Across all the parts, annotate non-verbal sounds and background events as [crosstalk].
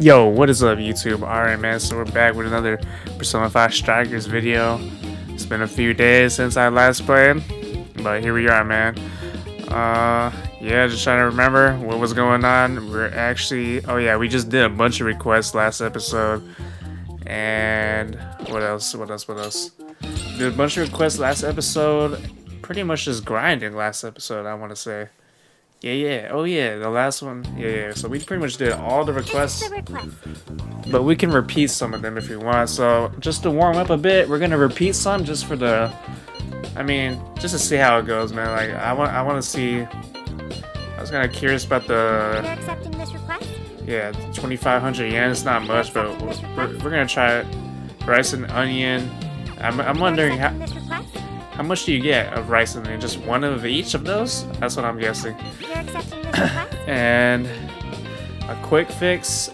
Yo, what is up YouTube? Alright man, so we're back with another Persona 5 Strikers video. It's been a few days since I last played, but here we are man. Uh, yeah, just trying to remember what was going on. We're actually, oh yeah, we just did a bunch of requests last episode. And what else, what else, what else? Did a bunch of requests last episode. Pretty much just grinding last episode, I want to say. Yeah, yeah. Oh, yeah. The last one. Yeah, yeah. So we pretty much did all the requests. But we can repeat some of them if we want. So just to warm up a bit, we're gonna repeat some just for the. I mean, just to see how it goes, man. Like I want, I want to see. I was kind of curious about the. You're accepting this request? Yeah, 2,500 yen. It's not much, but we're, we're gonna try it. Rice and onion. I'm, I'm wondering how. Accepting this request? How much do you get of rice and onion? Just one of each of those? That's what I'm guessing. You're accepting this request? [coughs] and a quick fix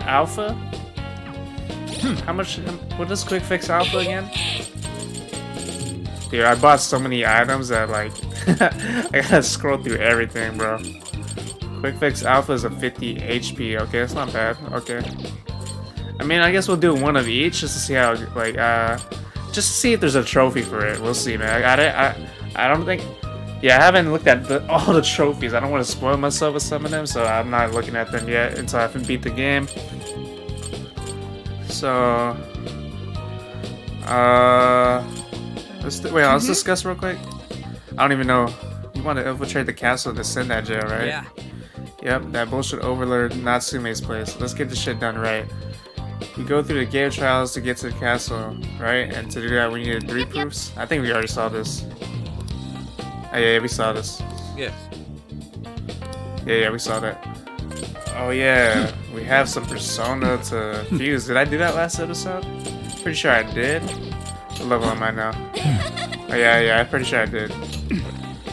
alpha. Hmm, How much? What is quick fix alpha again? Dude, I bought so many items that like [laughs] I gotta scroll through everything, bro. Quick fix alpha is a 50 HP. Okay, that's not bad. Okay. I mean, I guess we'll do one of each just to see how like uh, just to see if there's a trophy for it. We'll see, man. I got it. I I don't think. Yeah, I haven't looked at the, all the trophies. I don't want to spoil myself with some of them, so I'm not looking at them yet until I can beat the game. So, uh, let's wait. Let's discuss real quick. I don't even know. You want to infiltrate the castle to Sendai jail, right? Yeah. Yep, that bullshit overlord Natsume's place. Let's get this shit done right. We go through the gate of trials to get to the castle, right? And to do that, we needed three proofs. I think we already saw this. Oh, yeah, yeah, we saw this. Yes. Yeah, yeah, we saw that. Oh yeah, we have some persona to fuse. Did I do that last episode? Pretty sure I did. What level am I now? Oh yeah, yeah, I'm pretty sure I did.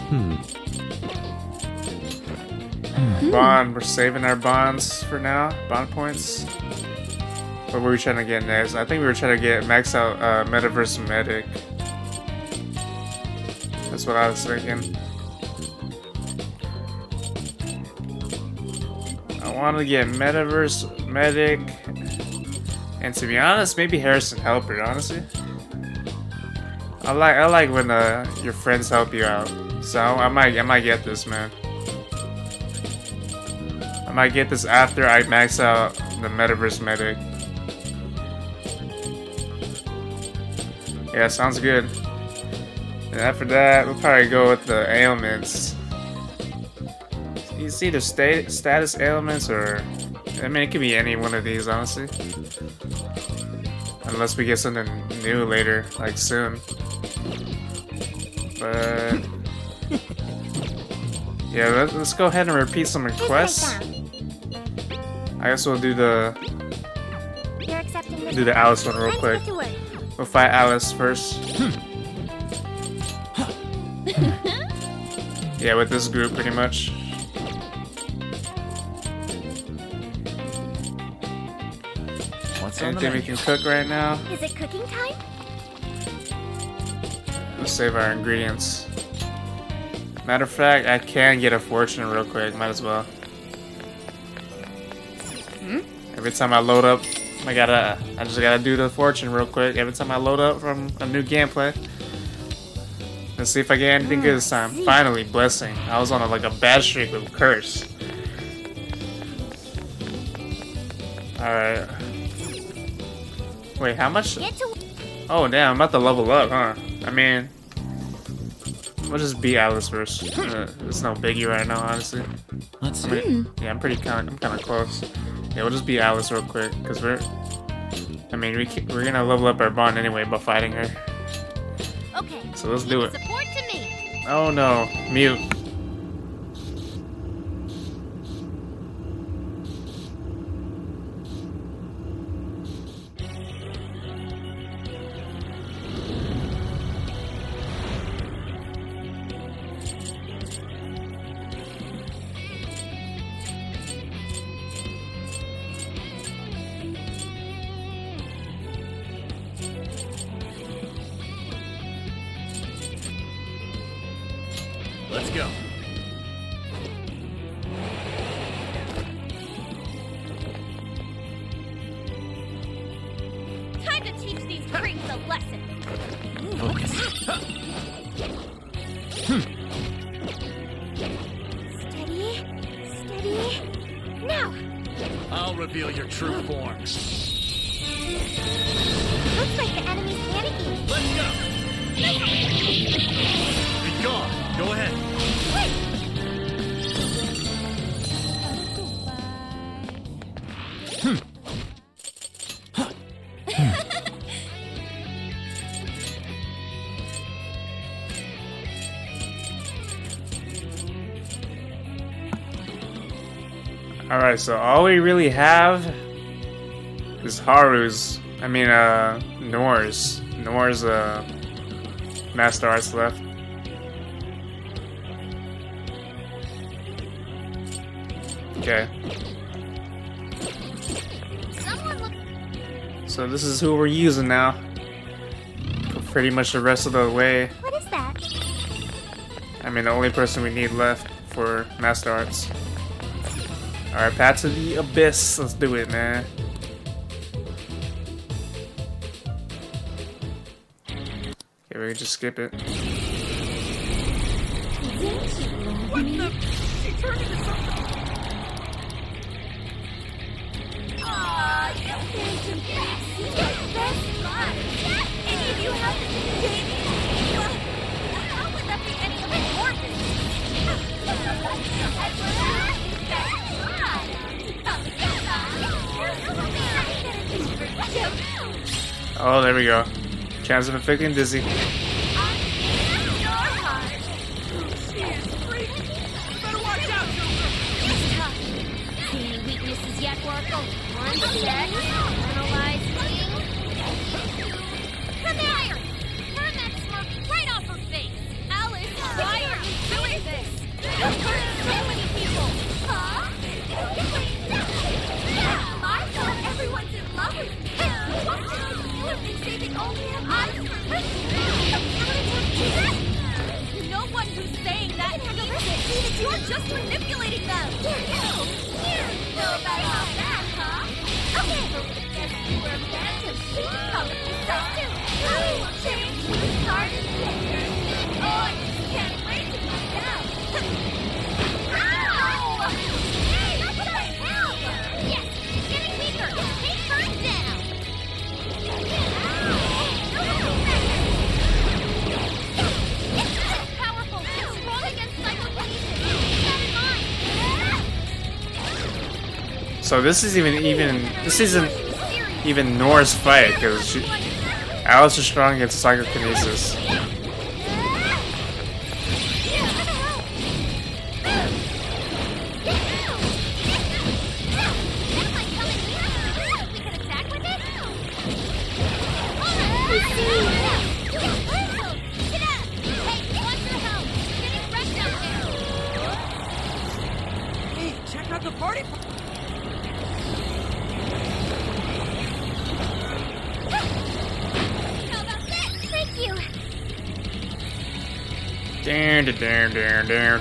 Hmm. Bond, we're saving our bonds for now. Bond points. What were we trying to get next? I think we were trying to get max out uh, Metaverse Medic. That's what I was thinking. I want to get Metaverse Medic. And to be honest, maybe Harrison Helper, honestly. I like I like when uh, your friends help you out. So I might I might get this man. I might get this after I max out the Metaverse Medic. Yeah, sounds good. And after that, we'll probably go with the ailments. It's either state status ailments or I mean it could be any one of these honestly. Unless we get something new later, like soon. But [laughs] yeah, let, let's go ahead and repeat some requests. I guess we'll do the You're accepting this do the Alice one real quick. Get to work. We'll fight Alice first. yeah, with this group pretty much. What's on the Anything we can cook right now? Is it cooking time? Let's save our ingredients. Matter of fact, I can get a fortune real quick. Might as well. Hmm? Every time I load up, I gotta. I just gotta do the fortune real quick. Every time I load up from a new gameplay. Let's see if I get anything good this time. Finally, blessing. I was on a, like a bad streak with curse. All right. Wait, how much? Oh damn, I'm about to level up, huh? I mean, we'll just beat Alice first. Uh, it's no biggie right now, honestly. Let's I see. mean, yeah, I'm pretty kind. I'm kind of close. Yeah, we'll just beat Alice real quick, cause we're. I mean, we ca- we're gonna level up our bond anyway by fighting her. Okay. So let's do it. Support to me. Oh no, mute. Alright, so all we really have is Haru's. I mean, uh, Noir's. Noir's, uh, Master Arts left. Okay. So this is who we're using now. Pretty much the rest of the way. What is that? I mean, the only person we need left for Master Arts. Alright, Path to the Abyss. Let's do it, man. Okay, we can just skip it. there we go. Chance of inflicting dizzy. So this is even even this isn't even Noir's fight because Alice is strong against psychokinesis.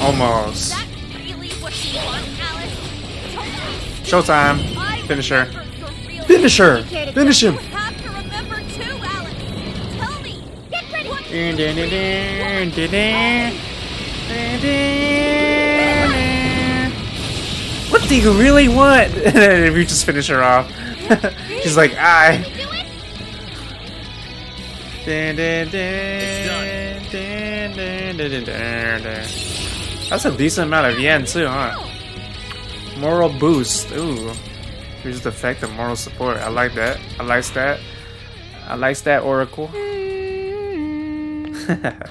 Almost. That really what you want, Alice? Totally Showtime. Finish her. remember your real Finish her. Finish him. What do you really want? [laughs] If you just finish her off, [laughs] she's like, I. That's a decent amount of yen too, huh? Moral boost. Ooh. Here's the effect of moral support. I like that. I like that. I like that, Oracle. [laughs] [laughs]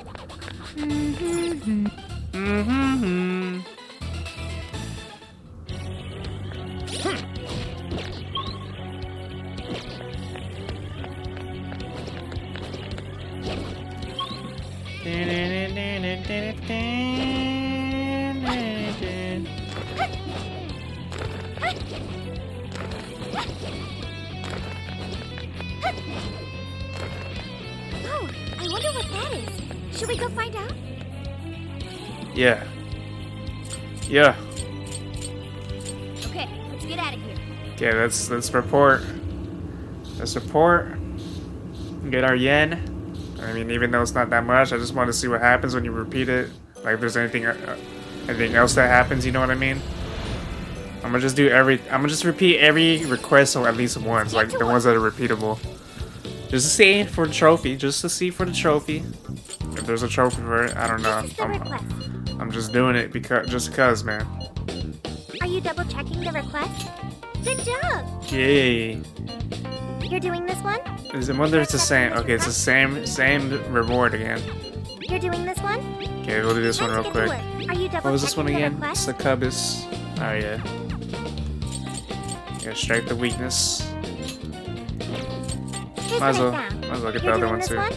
let's let's report. Let's report. Get our yen. I mean, even though it's not that much, I just want to see what happens when you repeat it. Like, if there's anything, uh, anything else that happens. You know what I mean? I'm gonna just do every. I'm gonna just repeat every request at least once, like the ones that are repeatable. Just to see for the trophy. Just to see for the trophy. If there's a trophy for it, I don't know. This is the I'm. I'm just doing it because just cause, man. Are you double checking the request? Good job. Yay. You're doing this one? Is it wonder if it's the same? Okay, it's the same same reward again. You're doing this one? Okay, we'll do this one Let's real quick. Are you double What was this one again? It's the again? request? Oh yeah. Yeah, strike the weakness. Here's Might as well, might as well get the You're other doing one too. one?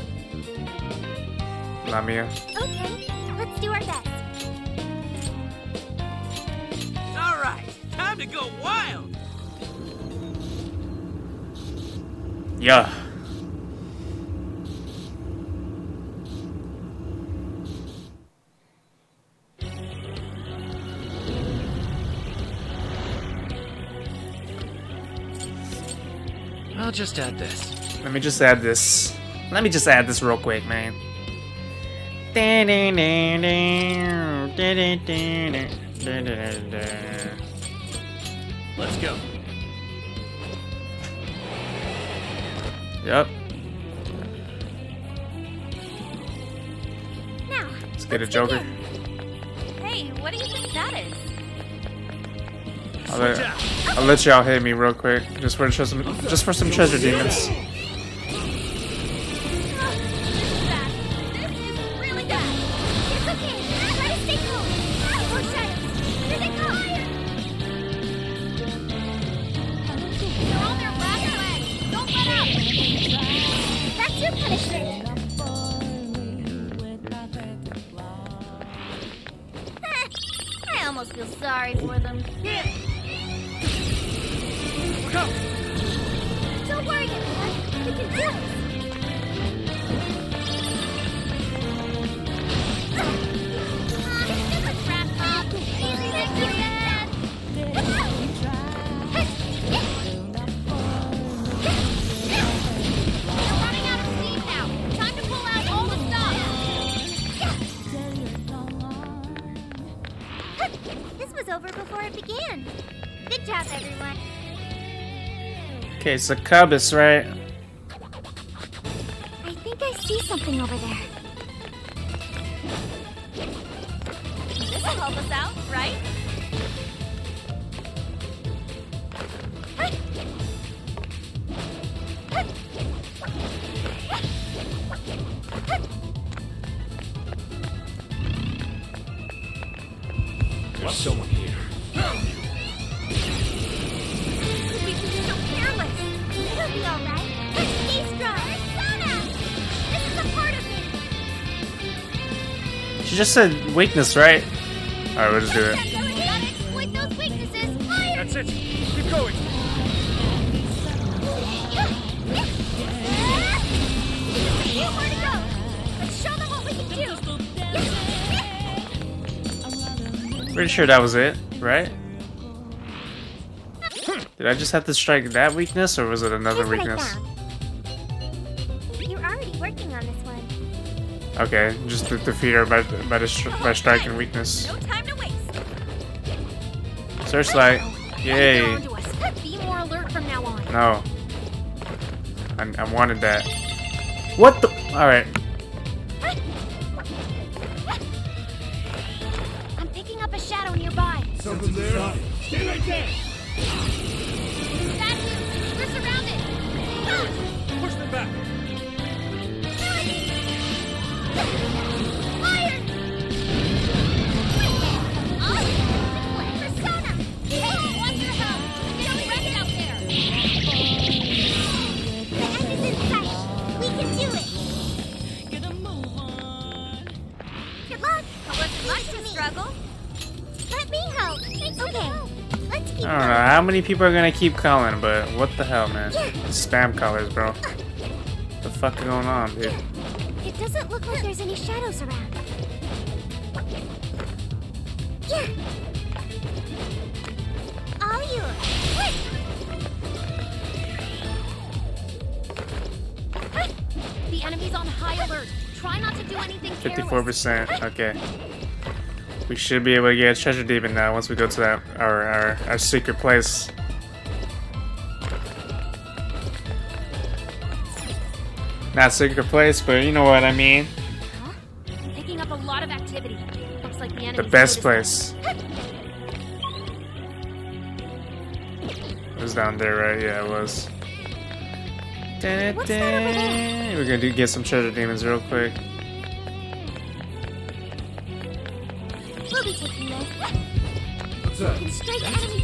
Lamia. Okay, let's do our best. All right, time to go wild. Yeah. I'll just add this. Let me just add this. Let me just add this real quick, man. Let's go. Yep. Now, Let's get a Joker. Hey, what do you think that is? I'll let, I'll let y'all hit me real quick, just for some, just for some treasure demons. Okay, Succubus, right? A weakness, right? Alright, we'll just do it. Pretty sure that was it, right? Did I just have to strike that weakness, or was it another weakness? Okay, just to defeat her by by, the stri- by striking weakness. No time to waste. Searchlight, yay! They're onto us. Be more alert from now on. No, I, I wanted that. What the? All right, I'm picking up a shadow nearby. Something there? Stay right there! Bad news. We're surrounded. Push them back. People are gonna keep calling, but what the hell, man? Spam callers, bro. What the fuck is going on, dude? Doesn't look like there's any shadows around. Yeah. All yours. The enemy's on high alert. Try not to do anything Fifty-four percent. Okay. We should be able to get a treasure demon now once we go to that our our, our secret place. Not a secret place, but you know what I mean. Huh? Picking up a lot of activity. Looks like the The best place. It was down there, right? Yeah, it was. What's that over there? We're gonna do, get some treasure demons real quick. We'll be taking this. What's that? We can strike the enemy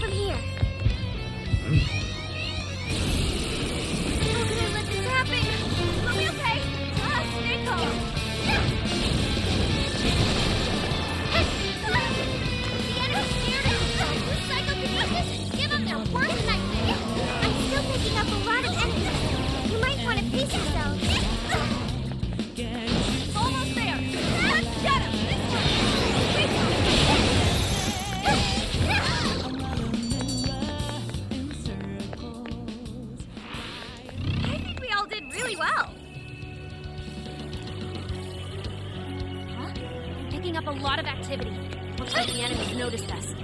noticed us.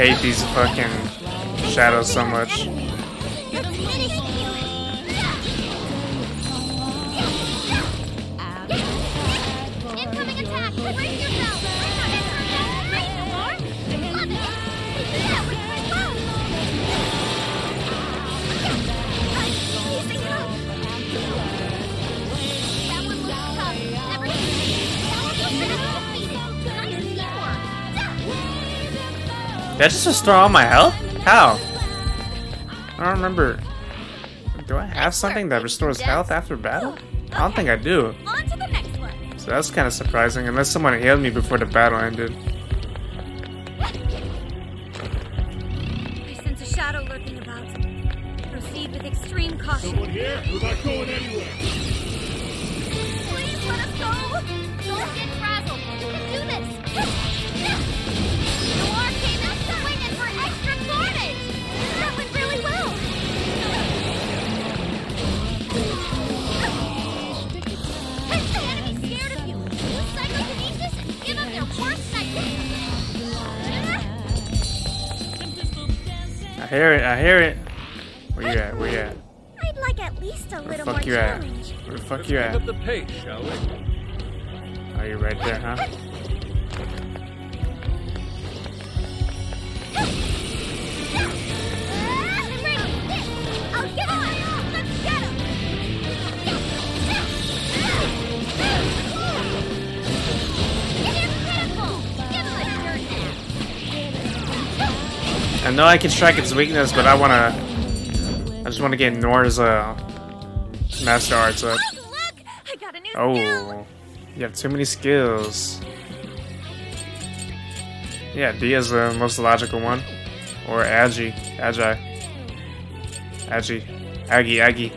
Hate these fucking shadows so much. Did I just restore all my health? How? I don't remember. Do I have something that restores health after battle? I don't think I do. On to the next one. So that's kind of surprising, unless someone healed me before the battle ended. Hear it, I hear it. Where you at? Where you at? I'd like at least a Where the little more fuck you at? challenge. Where the fuck Let's you at? up the pace, shall we? Are you right there, huh? I know I can strike its weakness, but I wanna. I just wanna get Noir's uh, master arts up. Look, look! I got a new skill! Oh, you have too many skills. Yeah, D is the most logical one. Or Agi. Agi. Agi. Aggie, Agi.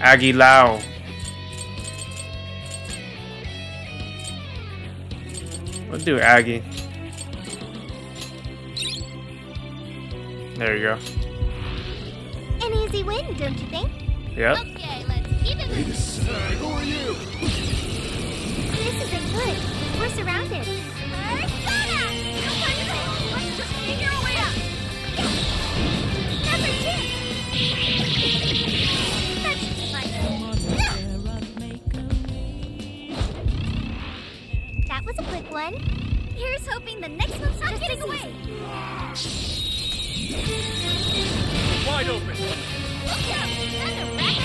Aggie Lao. We'll do Agi. There you go. An easy win, don't you think? Yep. Okay, let's keep it Wait a sec. Who are you? This isn't good. We're surrounded. Persona! Let's just figure a way out. Number two. That's just fine. That was a quick one. Here's hoping the next one's not getting away. Wide open. Look out! That's a rat.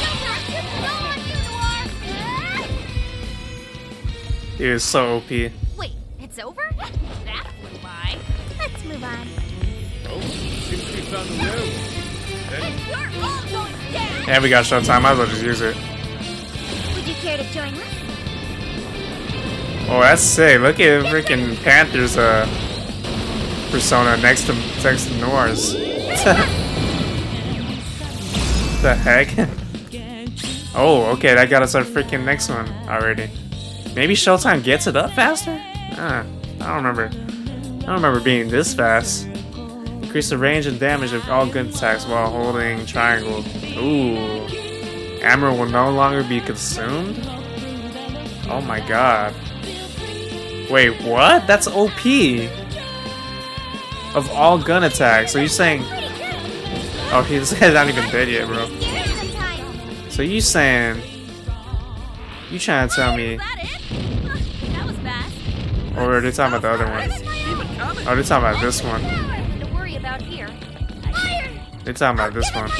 No, not too low on you, Noir. Ah! He is so OP. Wait, it's over? That flew by. Let's move on. Oh, seems we found the rare one. You're all going down! And we got showtime. Might as well just use it. Would you care to join us? Oh, that's sick. Look at freaking Panther's uh persona next to next to Noir's. [laughs] the heck? [laughs] oh, okay, that got us our freaking next one already. Maybe Showtime gets it up faster? Ah, I don't remember. I don't remember being this fast. Increase the range and damage of all gun attacks while holding triangle. Ooh. Armor will no longer be consumed? Oh my god. Wait, what? That's OP. Of all gun attacks. So you're saying. Oh he's [laughs] not even dead yet, bro. So you saying you trying to tell me oh, or are they talking about the other one? Oh they're talking about this one. They're talking about this one.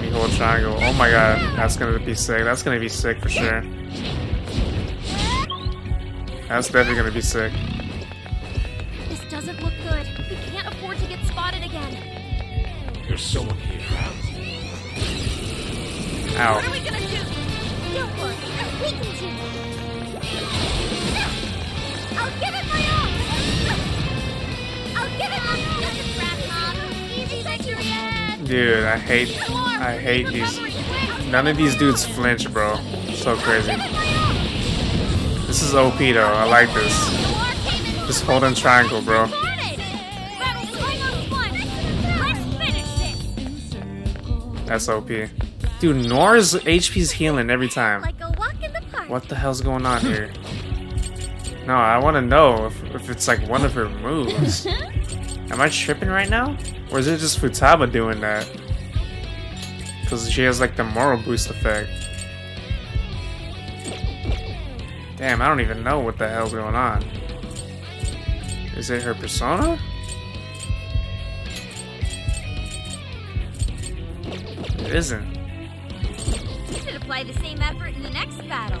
Me hold triangle. Oh my god, that's gonna be sick. That's gonna be sick for sure. That's definitely gonna be sick. There's someone here. Ow. What are we gonna do? Don't worry. We can do it. I'll give it my all. I'll give it my all. That's a trap, Mom. Easy victory ahead. Dude, I hate I hate these none of these dudes flinch, bro. So crazy. This is OP though. I like this. Just hold holding triangle, bro. That's OP. Dude, Noir's HP's healing every time. Like a walk in the. What the hell's going on here? No, I want to know if, if it's like one of her moves. [laughs] Am I tripping right now? Or is it just Futaba doing that? Because she has like the moral boost effect. Damn, I don't even know what the hell's going on. Is it her persona? Isn't. You should apply the same effort in the next battle.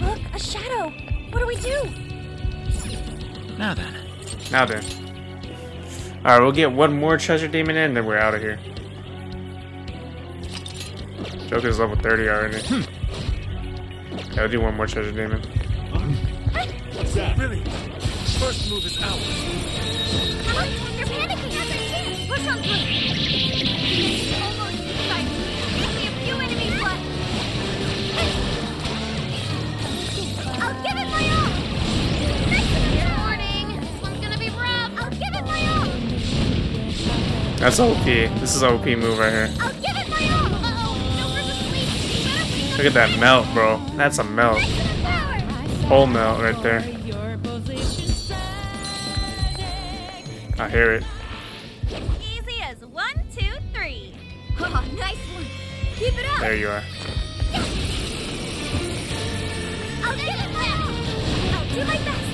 Look, a shadow. What do we do? Now then. Now then. Alright, we'll get one more treasure demon in, then we're out of here. Joker's level 30 already. Hmm. Yeah, I'll do one more treasure demon. What's that? Brilliant. First move is ours. That's OP. This is OP move right here. I'll give it my all. Uh-oh. Joker's asleep. You better wake up Look at that melt, bro. That's a melt. Whole melt right there. I hear it. Easy as one, two, three. Oh, nice one. Keep it up. There you are. I'll give it. I'll do my best.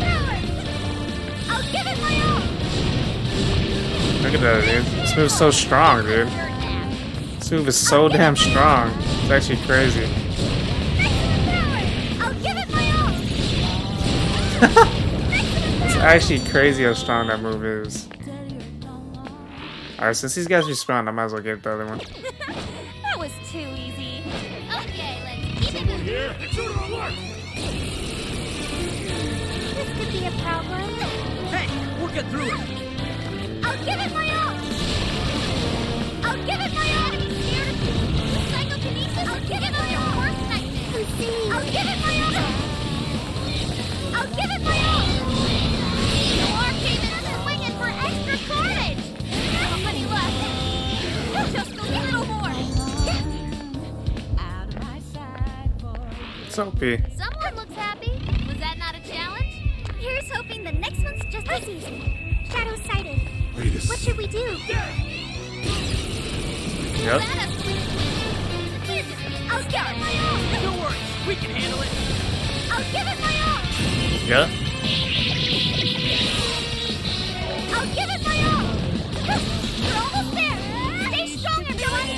Power. I'll give it my all. Look at that, dude. This move's so strong, dude. This move is so damn strong. It's actually crazy. Next to the power. I'll give it my all. it's actually crazy how strong that move is. Alright, since these guys respawned, I might as well get the other one. that was too easy. Okay, let's keep it moving. Here, intruder alert! This could be a problem. Hey, we'll get through it. I'll give it my all. I'll give it my all. The psychokinesis. I'll give it my all. Worst nightmare. I'll give it my all. I'll give it my all. Noir came in swinging for extra carnage. How many left? Just a little more. It's OP. Someone looks happy. Was that not a challenge? Here's hoping the next one's just as easy. Shadow sighted. Wait What should we do? Yep. Let us. I'll give it my all. No worries, we can handle it. I'll give it my all. Yep. I'll give it my all. We're almost there. Stay strong, everyone.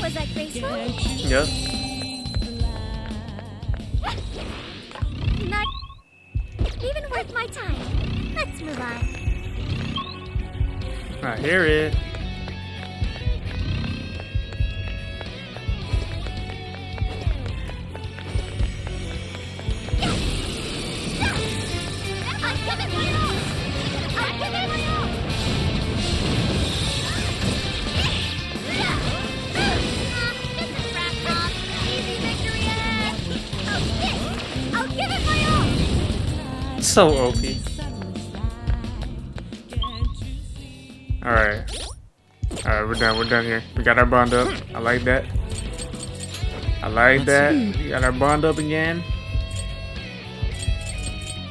Was that graceful? Yep. Not even worth my time. Let's move on. I hear it. I'll give Alright. Alright, we're done. We're done here. We got our bond up. I like that. I like that. We got our bond up again.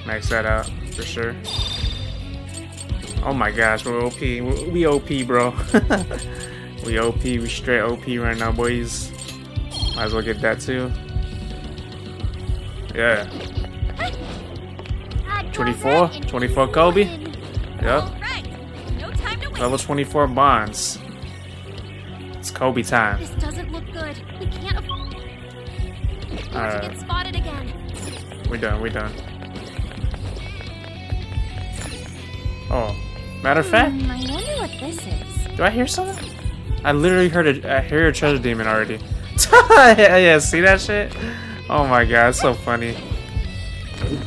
Max that out for sure. Oh my gosh, we're OP. We we OP, bro. [laughs] we OP. We straight OP right now, boys. Might as well get that too. Yeah. 24? 24 Kobe? Yep. Level 24 bonds. It's Kobe time. This doesn't look good. We can't afford to get spotted again. we done, we done. Oh, matter of fact, Hmm, I wonder what this is. do I hear something? I literally heard a, I hear a treasure demon already. [laughs] yeah, yeah, see that shit? Oh my god, it's so funny.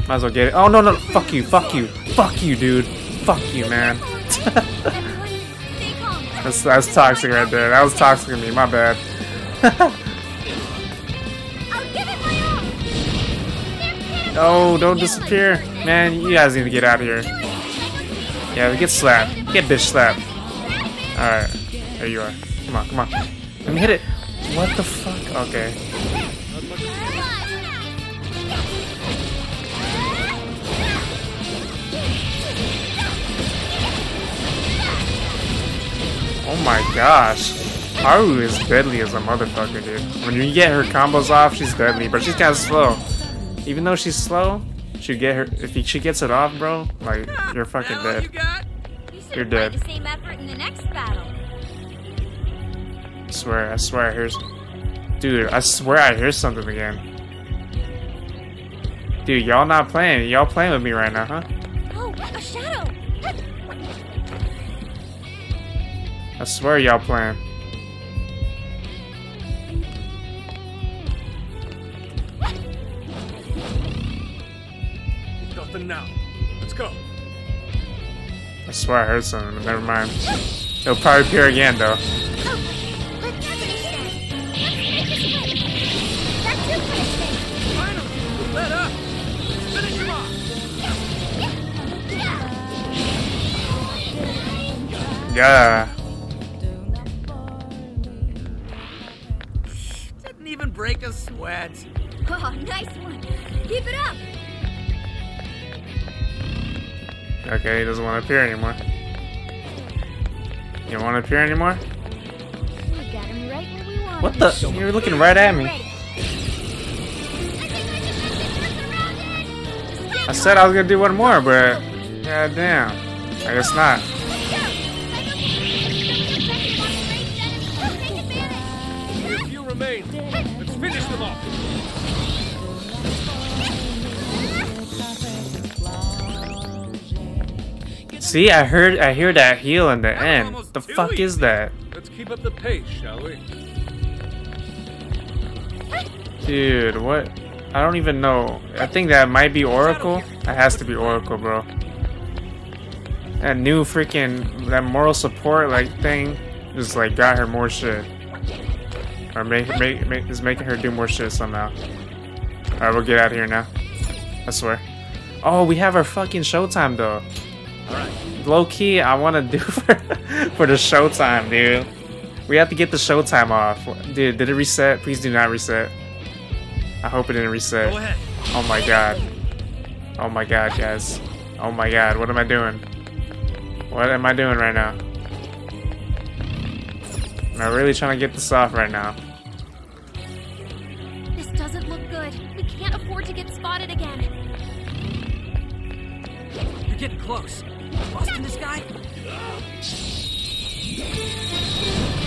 Might as well get it. Oh no, no, fuck you, fuck you, fuck you, dude. Fuck you, man. [laughs] Everyone, stay calm. That's, that's toxic right there. That was toxic of me, my bad. I'll give it my all. They're Oh, don't disappear. Man, you guys need to get out of here. Yeah, get slapped. Get bitch slapped. Alright. There you are. Come on, come on. Let me hit it. What the fuck? Okay. Oh my gosh. Haru is deadly as a motherfucker, dude. When you get her combos off, she's deadly, but she's kind of slow. Even though she's slow, she get her. If she gets it off, bro, like you're fucking dead. you got? You should You're dead. the same effort in the next battle. I swear, I swear I hear. Dude, I swear I hear something again. Dude, y'all not playing. Y'all playing with me right now, huh? Oh, a shadow. I swear y'all playing. Nothing now. Let's go. I swear I heard something, but never mind. It'll probably appear again, though. Okay, even break a sweat. Oh, nice one. Keep it up. Okay, he doesn't want to appear anymore. You don't want to appear anymore? We got him right where we What him. the? You're looking right at me. I said I was gonna do one more, but god damn. I guess not. remain. Let's finish them off. See, I heard, I hear that heel in the end. The fuck is that? Let's keep up the pace, shall we? Dude, what? I don't even know. I think that might be Oracle. That has to be Oracle, bro. That new freaking that moral support like thing just like got her more shit or make make, make is making her do more shit somehow. All right, we'll get out of here now. I swear. Oh, we have our fucking showtime though. Alright. Low key, I want to do [laughs] for, for the showtime, dude. We have to get the showtime off. Dude, did it reset? Please do not reset. I hope it didn't reset. Go ahead. Oh my god. Oh my god, guys. Oh my god, what am I doing? What am I doing right now? Am I really trying to get this off right now? This doesn't look good. We can't afford to get spotted again. You're getting close. Busting this guy?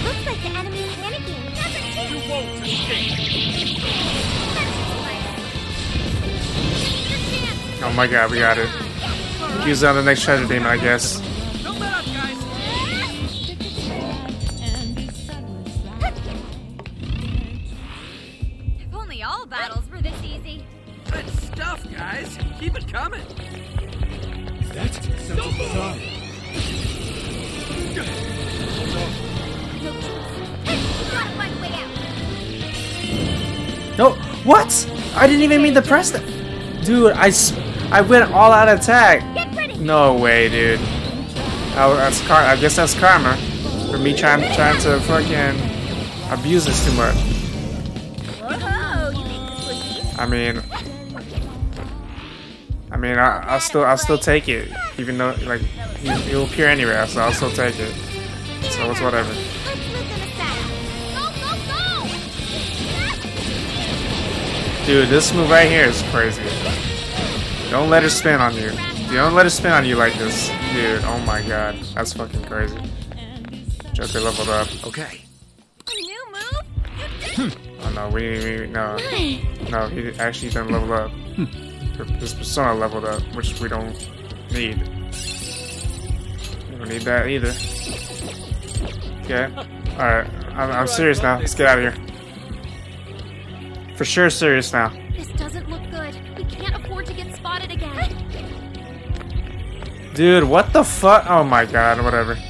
Looks like the enemy's panicking. Doesn't it? You won't escape. Oh my god, we got it. Use it on the next treasure demon, I guess. I didn't even mean to press that. Dude, I, I went all out attack. Get. No way, dude. Oh, that's car. I guess that's karma for me trying trying to fucking abuse this too much. Whoa, you think this was easy? I mean, I mean, I, I'll still I'll still take it, even though like he, he'll appear anywhere, so I'll still take it. So it's whatever. Dude, this move right here is crazy. Don't let her spin on you. Don't let her spin on you like this. Dude, oh my god. That's fucking crazy. Joker leveled up. Okay. A new move? Hmm. Oh no, we, we no. No, he actually didn't level up. Hmm. His persona leveled up, which we don't need. We don't need that either. Okay. Alright, I'm, I'm serious now. Let's get out of here. For sure serious now. This doesn't look good. We can't afford to get spotted again. Dude, what the fuck? Oh my god, whatever. [laughs]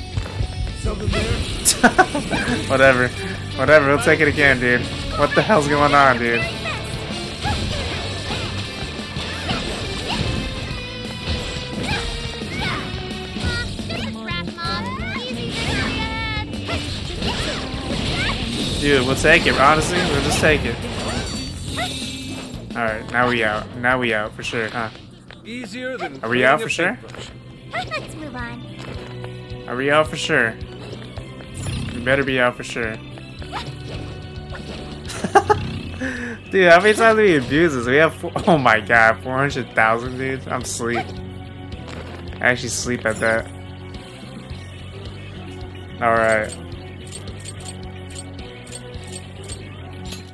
Whatever. Whatever, we'll take it again, dude. What the hell's going on, dude? Dude, we'll take it, honestly. We'll just take it. Alright, now we out. Now we out, for sure, huh? Easier than Are we out for sure? Let's move on. Are we out for sure? We better be out for sure. [laughs] dude, how many times do we abuse this? We have, four, oh my god, 400,000, dudes? I'm asleep. I actually sleep at that. Alright.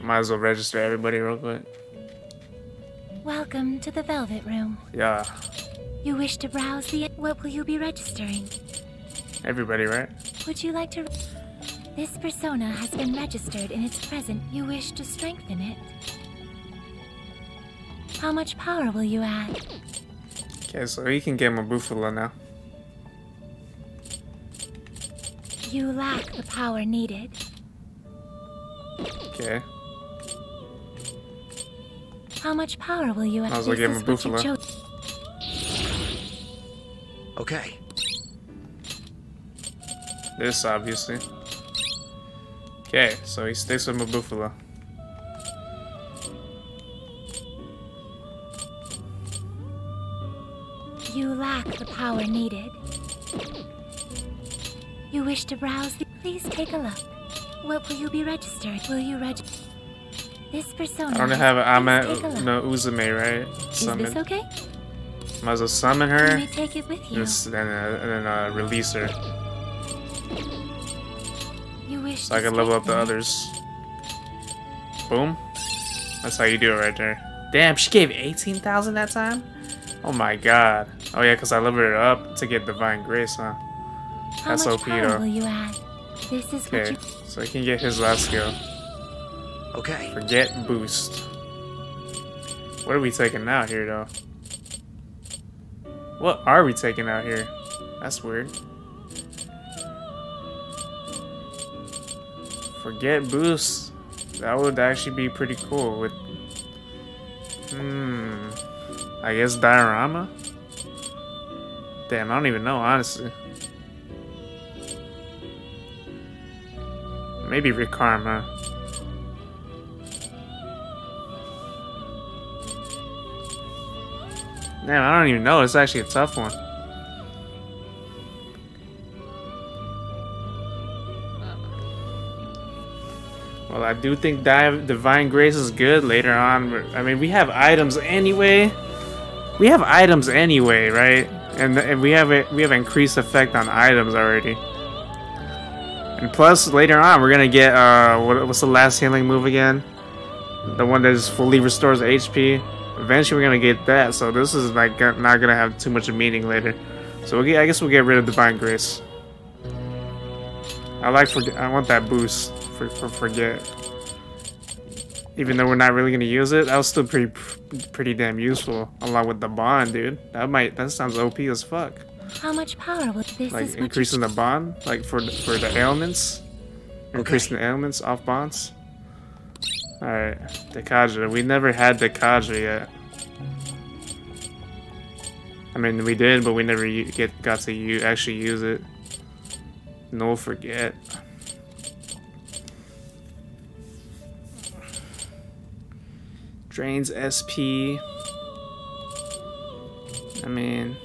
Might as well register everybody real quick. Welcome to the Velvet Room. Yeah, You wish to browse the. What will you be registering? everybody, right? Would you like to. This persona has been registered in its present. You wish to strengthen it. How much power will you add? Okay, so we can get Mabufula now. You lack the power needed. Okay. How much power will you have Might as well This give him a what you Bufula. chose. Okay. This, obviously. Okay, so he sticks with Mabufula. You lack the power needed. You wish to browse the. Please take a look. What will you be registering? Will you register? This persona. I don't has- have a, I'm please at take a look. no Uzume, right? Is Summon. this okay? Might as well summon You her, may take it with you. just, and, uh, and then uh, release her, You wish so I can level up the strengthen others. Boom. That's how you do it right there. Damn, she gave 18,000 that time? Oh my god. Oh yeah, because I leveled it up to get Divine Grace, huh? How That's much OP power though. will you add? This is what Okay, so I can get his last skill. Okay. Forget boost. What are we taking out here, though? What are we taking out here? That's weird. Forget boost. That would actually be pretty cool with... Hmm... I guess Diarama? Damn, I don't even know, honestly. Maybe Rekarma. Damn, I don't even know. It's actually a tough one. Well, I do think Div Divine Grace is good later on. I mean, we have items anyway. We have items anyway, right? And, and we have it. We have increased effect on items already. And plus, later on, we're gonna get uh, what, what's the last healing move again? The one that just fully restores HP. Eventually, we're gonna get that. So this is like not gonna have too much of meaning later. So we'll get, I guess we'll get rid of Divine Grace. I like forget. I want that boost for, for forget. Even though we're not really gonna use it, that was still pretty pretty damn useful. Along with the bond, dude. That might that sounds OP as fuck. How much power will this Like is increasing you the bond, like for the- for the ailments, increasing the ailments off bonds. All right, Dekaja. We never had Dekaja yet. I mean, we did, but we never get got to u- actually use it. No forget. Drains SP. I mean.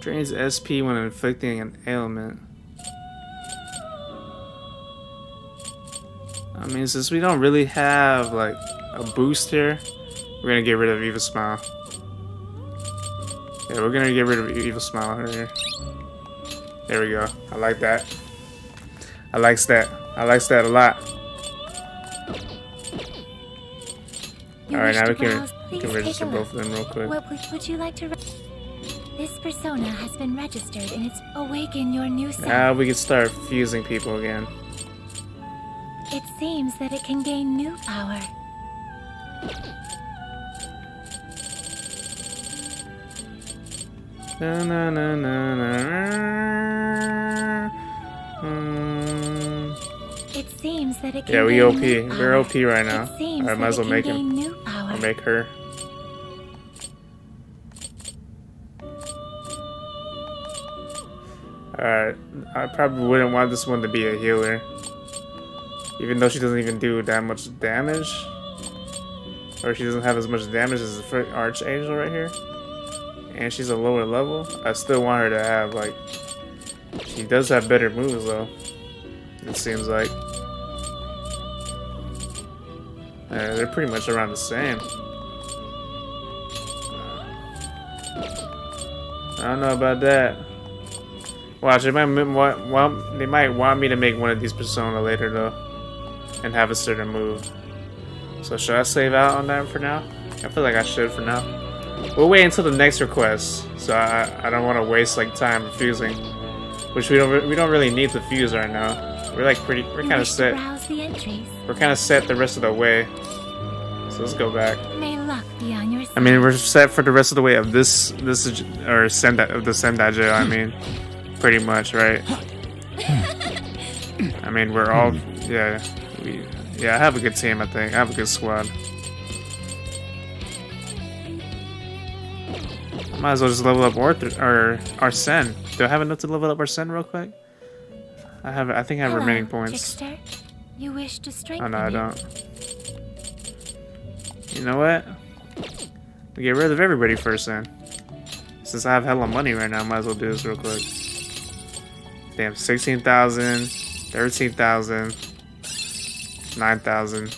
Drains SP when inflicting an ailment. I mean, since we don't really have like a boost here, we're gonna get rid of Evil Smile. Yeah, we're gonna get rid of Evil Smile here. There we go. I like that. I likes that. I likes that a lot. All right, now we can, we can register both of them real quick. What would, would you like to? This persona has been registered, and it's awaken your new self. Now we can start fusing people again. It seems that it can gain new power. Na na na na na. Mm. It seems that it can Yeah, we OP. We're. OP right now. Alright, might as well make him. gain new power. Or make her. Alright, I probably wouldn't want this one to be a healer. Even though she doesn't even do that much damage. Or she doesn't have as much damage as the Archangel right here. And she's a lower level. I still want her to have, like... She does have better moves, though. It seems like. Uh, they're pretty much around the same. I don't know about that. Watch, they might want, want they might want me to make one of these persona later though, and have a certain move. So should I save out on that for now? I feel like I should for now. We'll wait until the next request, so I I don't want to waste like time fusing, which we don't we don't really need to fuse right now. We're like pretty we're kind of set. browse the entries. We're kind of set the rest of the way. So let's go back. May luck be on your side. I mean, we're set for the rest of the way of this, this is, or Sendai, of the Sendai jail, I hmm. mean, pretty much, right? Hmm. I mean, we're all, hmm. yeah, yeah, I have a good team, I think. I have a good squad. Might as well just level up Arthur, or Arsene. Do I have enough to level up Arsene real quick? I have, I think I have Hello, remaining points. Trickster. You wish to Oh strengthen no, I don't. You know what? We get rid of everybody first then. Since I have hella money right now, I might as well do this real quick. Damn, 16,000, 13,000, 9,000,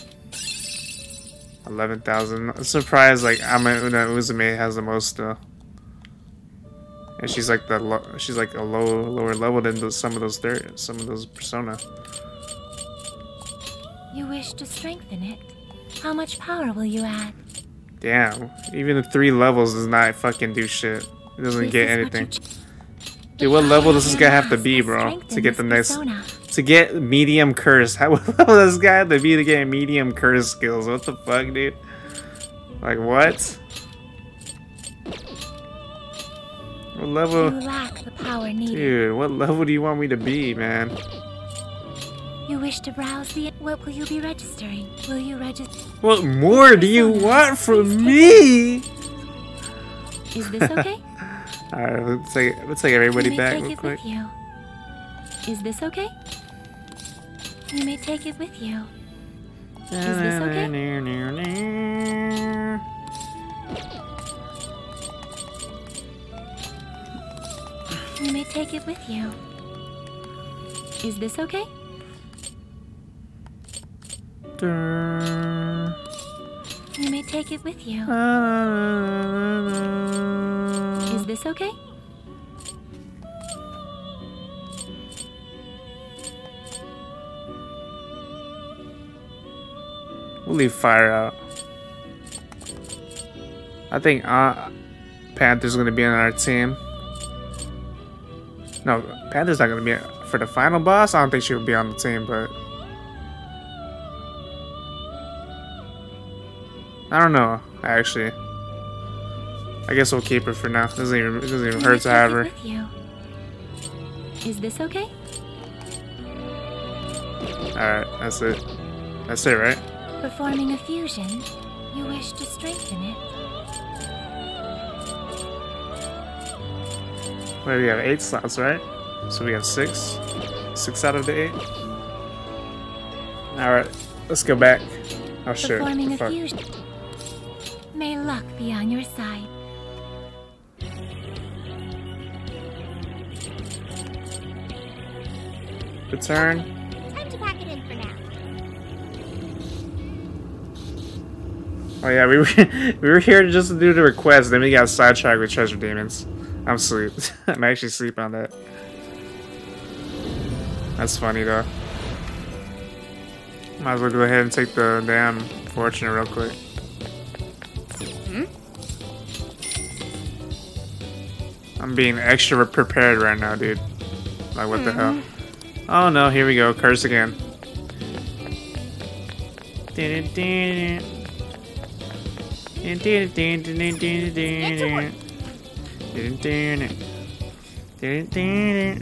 11,000. I'm surprised like Ama Una Uzume has the most though. And she's like the she's like a low lower level than those, some of those third some of those persona. You wish to strengthen it. How much power will you add? Damn. Even the three levels does not fucking do shit. It doesn't This get is what anything. Dude, what level does this guy have to be, bro? To get the next persona. To get medium curse. [laughs] How does this guy to be to get medium curse skills? What the fuck, dude? Like what? What level? lack the power needed. Dude, what level do you want me to be, man? You wish to browse the. What will you be registering? Will you register? What more do you want from me? Is this okay? [laughs] Alright, let's take let's take everybody back take real quick. with you. Is this okay? You may take it with you. Is this okay? You may take it with you. Ah, Is this okay? You may take it with you. Is this okay? We'll leave fire out. I think uh, Panther's gonna be on our team. No, Panther's not gonna be for the final boss. I don't think she'll be on the team, but I don't know. Actually, I guess we'll keep her for now. Doesn't even it doesn't even hurt to have her. Is this okay? All right, that's it. That's it, right? Performing a fusion, you wish to strengthen it. Wait, we have eight slots, right? So we have six. Six out of the eight. Alright, let's go back. Oh shit. Performing the a fusion. May luck be on your side. Return. Time Oh yeah, we were [laughs] we were here just to do the request, then we got sidetracked with treasure demons. I'm asleep. [laughs] I'm actually asleep on that. That's funny though. Might as well go ahead and take the damn fortune real quick. Hmm? I'm being extra prepared right now, dude. Like what the hell? Mm-hmm. Oh no, here we go. Curse again.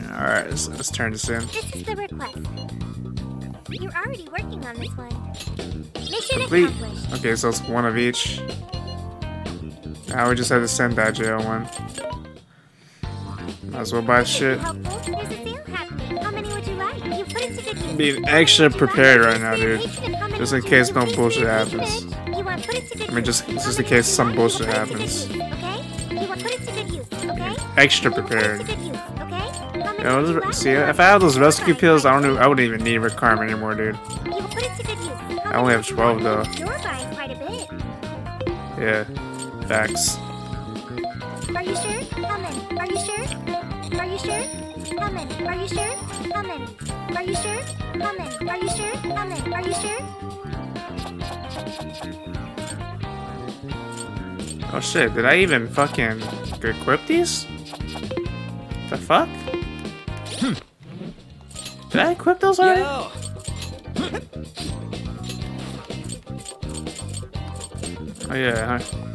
Alright, let's, let's turn this in. This is the request. You're already working on this one. Mission Complete. accomplished. Okay, so it's one of each. Now we just have to send that jail one. Might as well buy shit. A sale happening. How many would you like? You put it to good use. Being extra prepared right now, dude. Just in case no bullshit happens. I mean, just- just in case some bullshit happens. Extra prepared. You know, see, if I have those rescue pills, I don't. I wouldn't even need Recarm anymore, dude. I only have 12 though. Yeah, facts. Are you sure? Are you sure? Are you sure? Are you sure? Are you sure? Are you sure? Are you sure? Oh shit, did I even fucking equip these? The fuck? Hmm. Did I equip those already? Yo! Oh yeah, huh?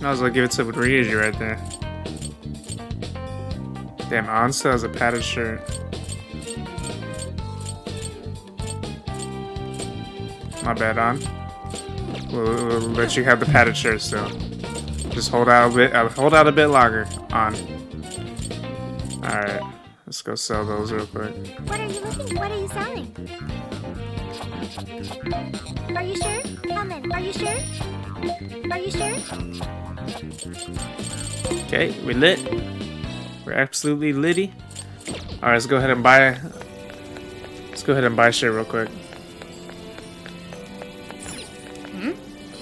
Might as well give it to Ryuji right there. Damn, Ansa has a padded shirt. My bad, On. We'll, we'll let you have the padded shirt still. Just hold out a bit. Uh, hold out a bit longer. On. All right, let's go sell those real quick. What are you looking? What are you selling? Are you sure? How many? Are you sure? Are you sure? Okay, we lit. We're absolutely litty. All right, let's go ahead and buy. Let's go ahead and buy shit real quick.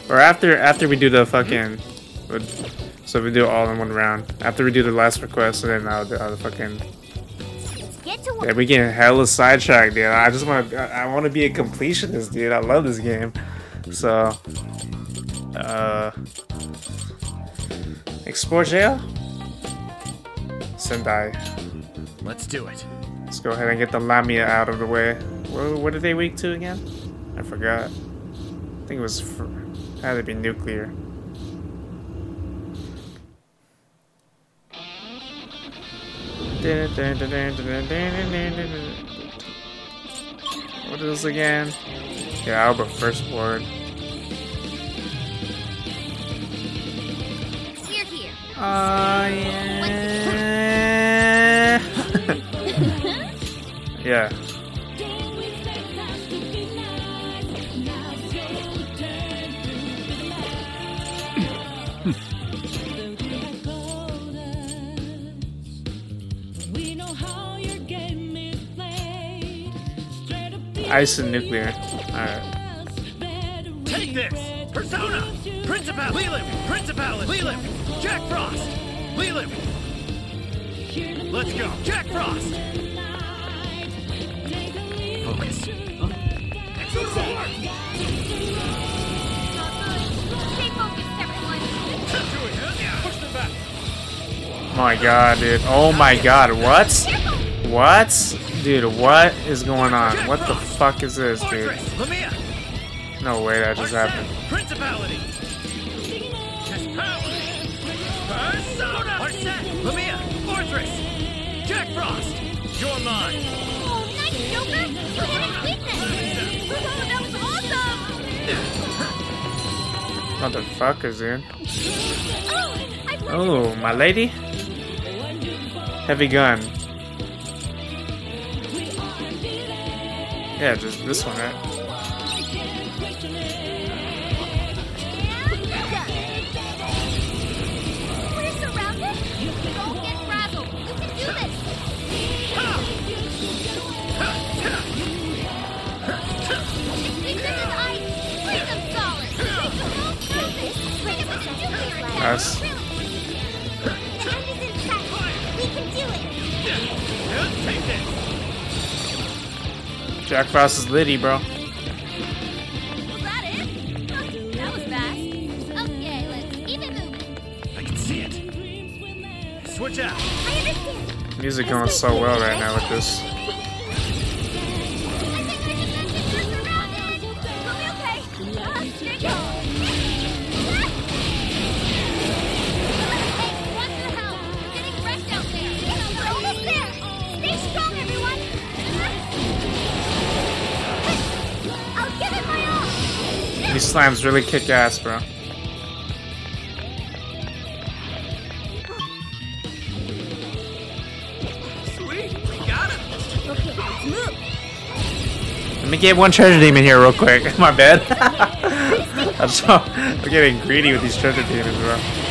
Or after after we do the fucking, So we do it all in one round. After we do the last request, and then I'll do I'll fucking. Get to work. Yeah, we getting hella sidetracked, dude. I just want to. I want to be a completionist, dude. I love this game. So, uh, explore jail. Sendai. Let's do it. Let's go ahead and get the Lamia out of the way. What, what are they weak to again? I forgot. I think it was. For, to be nuclear. What is this again? Yeah, Alba first word. We're here. Oh yeah. [laughs] [laughs] yeah. Ice and nuclear. Alright. Take this! Persona! Principal! Leland! Principal! Leland! Jack Frost! Leland! Let's go! Jack Frost! Focus. Excellent work! Stay focused, everyone. Push them back. My god, dude. Oh my god, what? What? Dude, what is going on? What the fuck is this, dude? No way that just happened. Principality! Persona! Arsene! Lamia! Fortress! Jack Frost! You're mine! Oh, nice, Joker. You weakness. Oh, that was awesome. Motherfuckers, dude. Oh, Oh, my lady? Heavy gun. Yeah, just this one, right? We're moving. I can see it! Switch out! I understand. Music going so well right now with this. Slimes really kick ass, bro. Sweet, we got. Let me get one treasure demon here real quick. [laughs] My bad. [laughs] I'm so I'm getting greedy with these treasure demons, bro.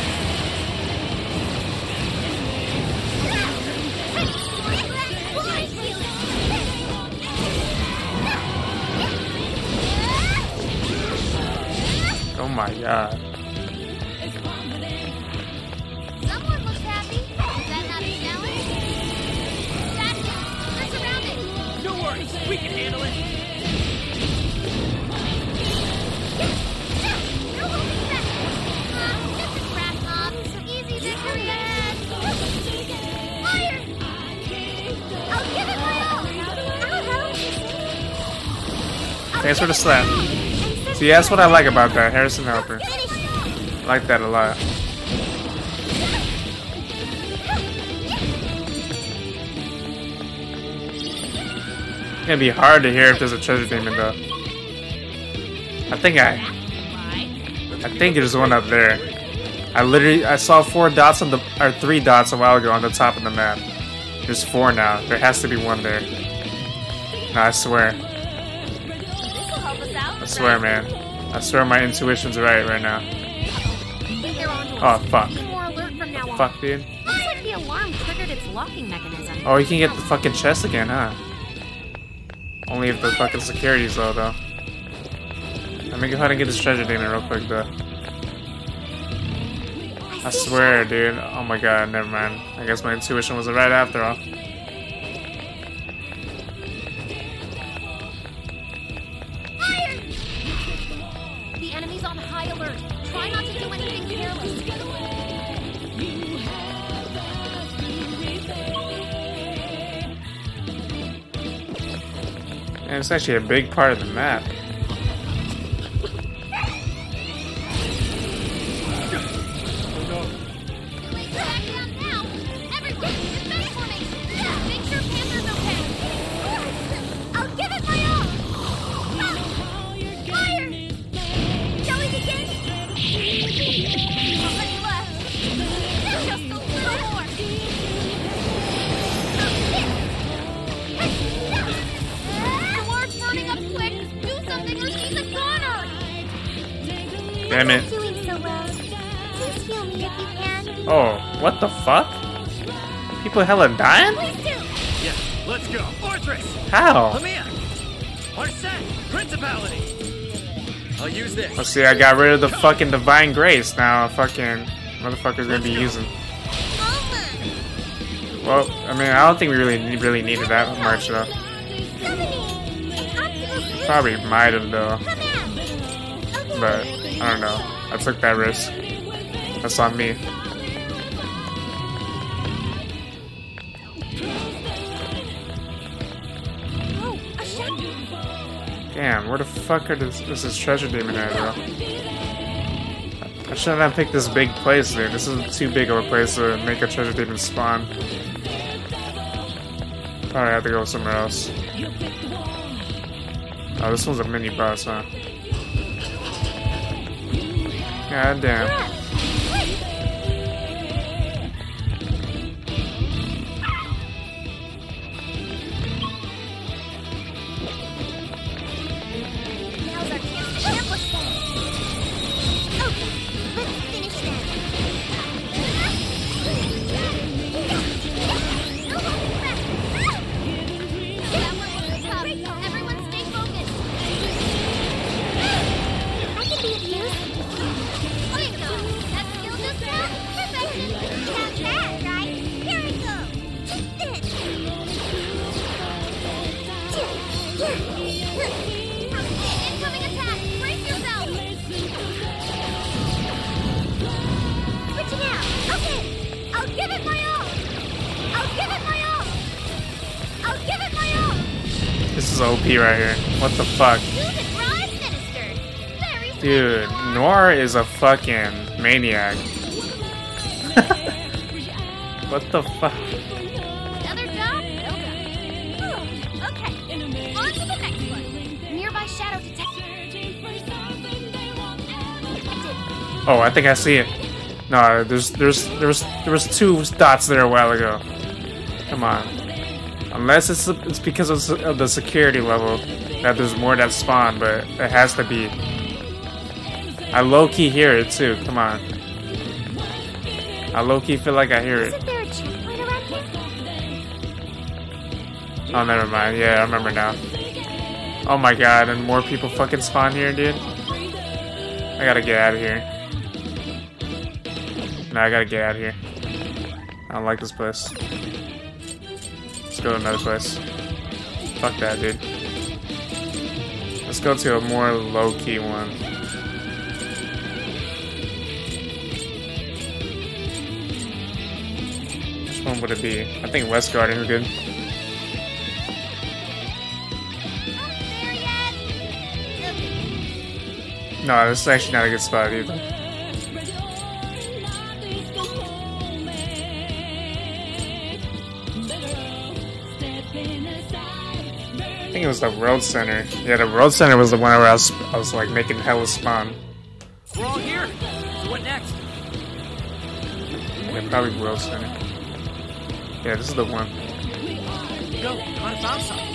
See, that's what I like about that, Harrison Helper. I like that a lot. It's gonna be hard to hear if there's a treasure demon though. I think I, I think there's one up there. I literally, I saw four dots on the, or three dots a while ago on the top of the map. There's four now. There has to be one there. No, I swear. I swear, man. I swear my intuition's right right now. Oh, fuck. Fuck, dude. Oh, you can get the fucking chest again, huh? Only if the fucking security's low, though. Let me go ahead and get this treasure demon real quick, though. I swear, dude. Oh my god, never mind. I guess my intuition was right after all. Try not to do anything careless. And it's actually a big part of the map. Hella dying? Yeah, let's go. Fortress! How? Lamia! Principality! I'll use this. Let's see, I got rid of the fucking Divine Grace. Now, fucking motherfucker's gonna be using. Well, I mean, I don't think we really really needed that much though. Probably might have though, but I don't know. I took that risk. That's on me. Damn, where fuck are this, is treasure demon bro? I shouldn't have picked this big place, dude. This is too big of a place to make a treasure demon spawn. Probably have to go somewhere else. Oh, this one's a mini boss, huh? God damn. Noir is a fucking maniac. [laughs] what the fuck? Another job? Oh, okay. On to the next one. Nearby shadow detected. Oh, I think I see it. No, there's there's there was there was two dots there a while ago. Come on. Unless it's it's because of, of the security level that there's more that spawn, but it has to be. I low key hear it too. Come on. I low key feel like I hear it. Isn't there a checkpoint around here? Oh, never mind. Yeah, I remember now. Oh my god, and more people fucking spawn here, dude. I gotta get out of here. No, I gotta get out of here. I don't like this place. Let's go to another place. Fuck that, dude. Let's go to a more low-key one. One would it be? I think West Garden is good. There yet? Okay. No, this is actually not a good spot either. I think it was the World Center. Yeah, the World Center was the one where I was, I was like making hella spawn. We're all here. What next? Yeah, probably World Center. Yeah, this is the one. Go. Have found.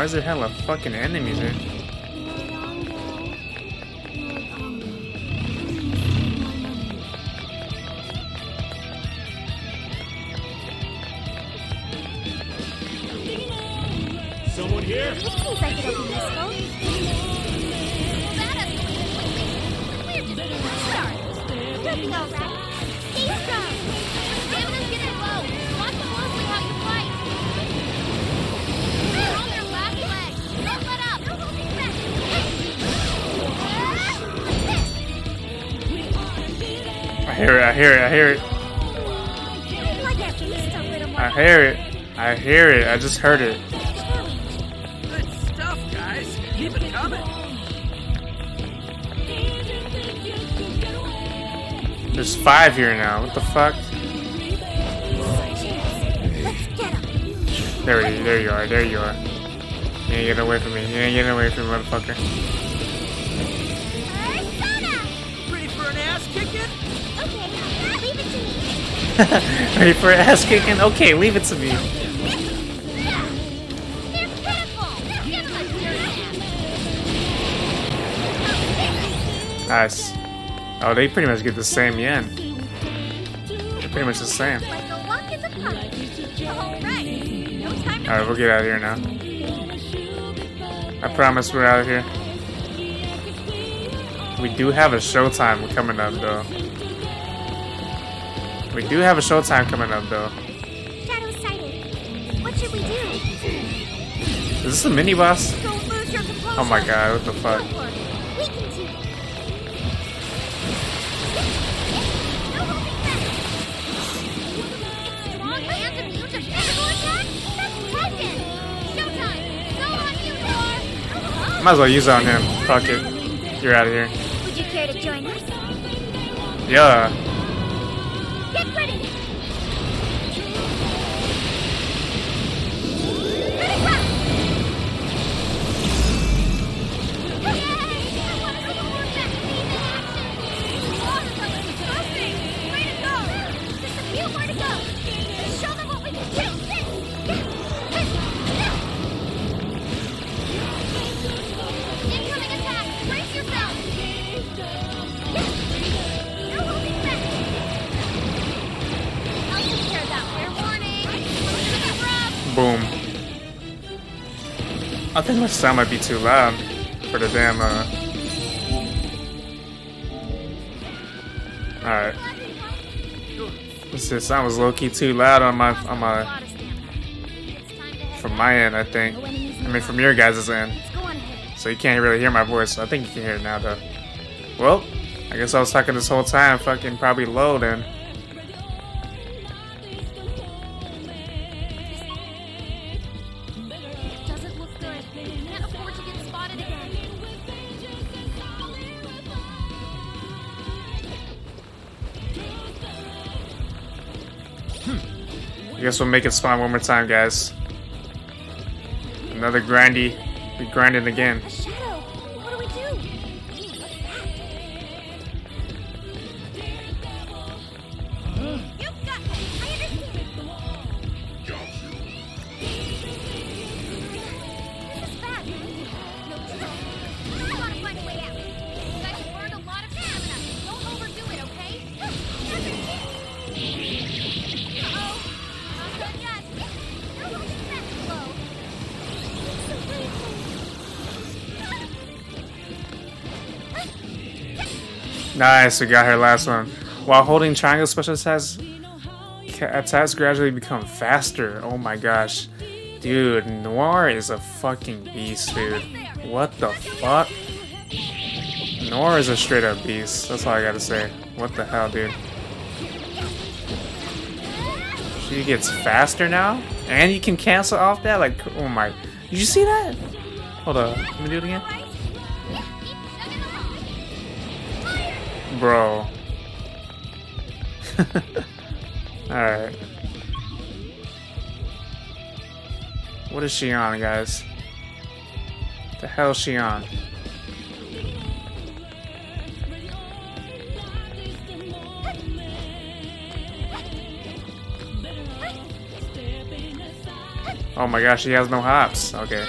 Why is there hella fucking enemies here? I just heard it. Good stuff, guys. Keep it coming. There's five here now. What the fuck? Let's get him. There, you, there you are. There you are. You ain't getting away from me. You ain't getting away from me, motherfucker. Ready for an ass kicking? Okay, leave it to me. Ready for ass kicking? Okay, leave it to me. Nice. Oh, they pretty much get the same yen. They're pretty much the same. Alright, we'll get out of here now. I promise we're out of here. We do have a showtime coming up, though. We do have a showtime coming up, though. What should we do? Is this a mini boss? Oh my god, what the fuck? Might as well use it on him. Fuck it. You're out of here. Would you care to join us? Yeah. Think my sound might be too loud for the damn, uh... Alright. This sound was low-key too loud on my, on my, from my end, I think. I mean, from your guys' end. So you can't really hear my voice. I think you can hear it now, though. Well, I guess I was talking this whole time, fucking probably low then. We'll make it spawn one more time, guys. Another grindy. We grinding again. Nice, we got her last one. While holding triangle special attacks, attacks gradually become faster. Oh my gosh. Dude, Noir is a fucking beast, dude. What the fuck? Noir is a straight up beast. That's all I gotta say. What the hell, dude? She gets faster now? And you can cancel off that? Like, oh my. Did you see that? Hold on. Let me do it again. Bro. [laughs] Alright. What is she on, guys? The hell is she on? Oh my gosh, she has no hops. Okay.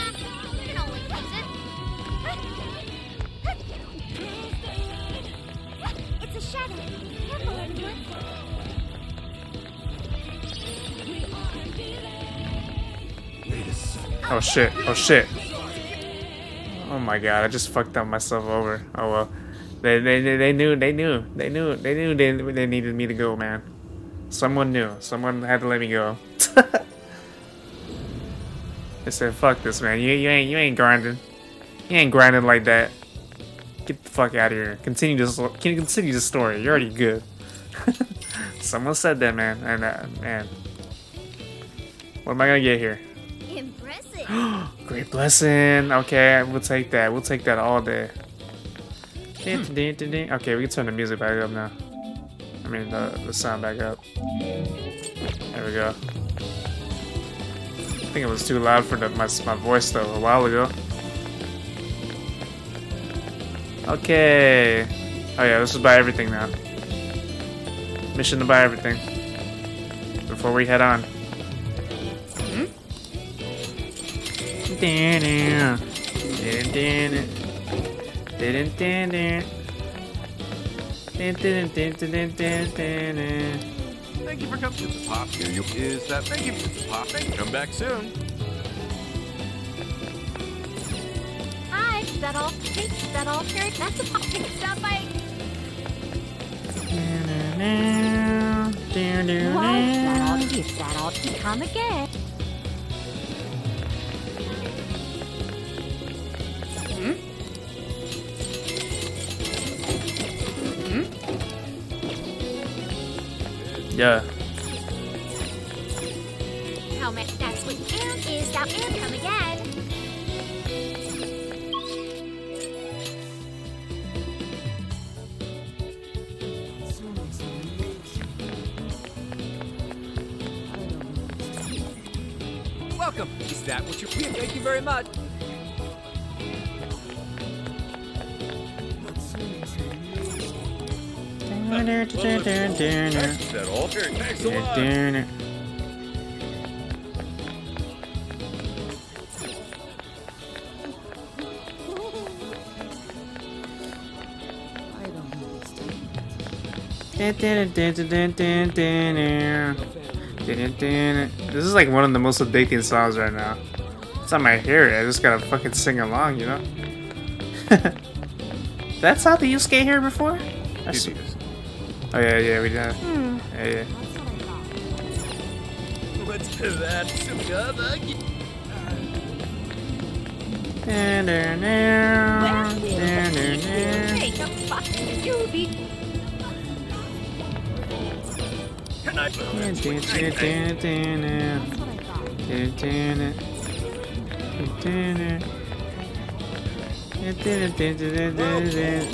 Oh shit. Oh shit. Oh my god, I just fucked up myself over. Oh well. They, they, they, knew, they knew, they knew, they knew they, they needed me to go, man. Someone knew. Someone had to let me go. [laughs] they said, fuck this, man. You, you ain't, you ain't grinding. You ain't grinding like that. Get the fuck out of here. Continue this, can you continue the story? You're already good. [laughs] Someone said that, man. And, uh, man. What am I gonna get here? [gasps] Great blessing. Okay, we'll take that. We'll take that all day. Hmm. Ding. Okay, we can turn the music back up now. I mean, the, the sound back up. There we go. I think it was too loud for the, my, my voice though a while ago. Okay. Oh yeah, this is buy everything now. Mission to buy everything. Before we head on. Thank you for coming. It's a pop. Here you is that. Thank you. It's a pop. Thank you. Come back soon. Hi, is that all? Hey, is that all? Here, that's a pop. Hey, stop by. Why is that all? Is that all? Come again. Yeah. Is that all? Here, thanks a lot. This is like one of the most addicting songs right now. It's I hear it, I just gotta fucking sing along, you know? That's how the Yusuke here before? I s- Oh yeah, yeah, we did. Hmm. Yeah, yeah. Let's do that together. Hey, come fuck you, be. Can I...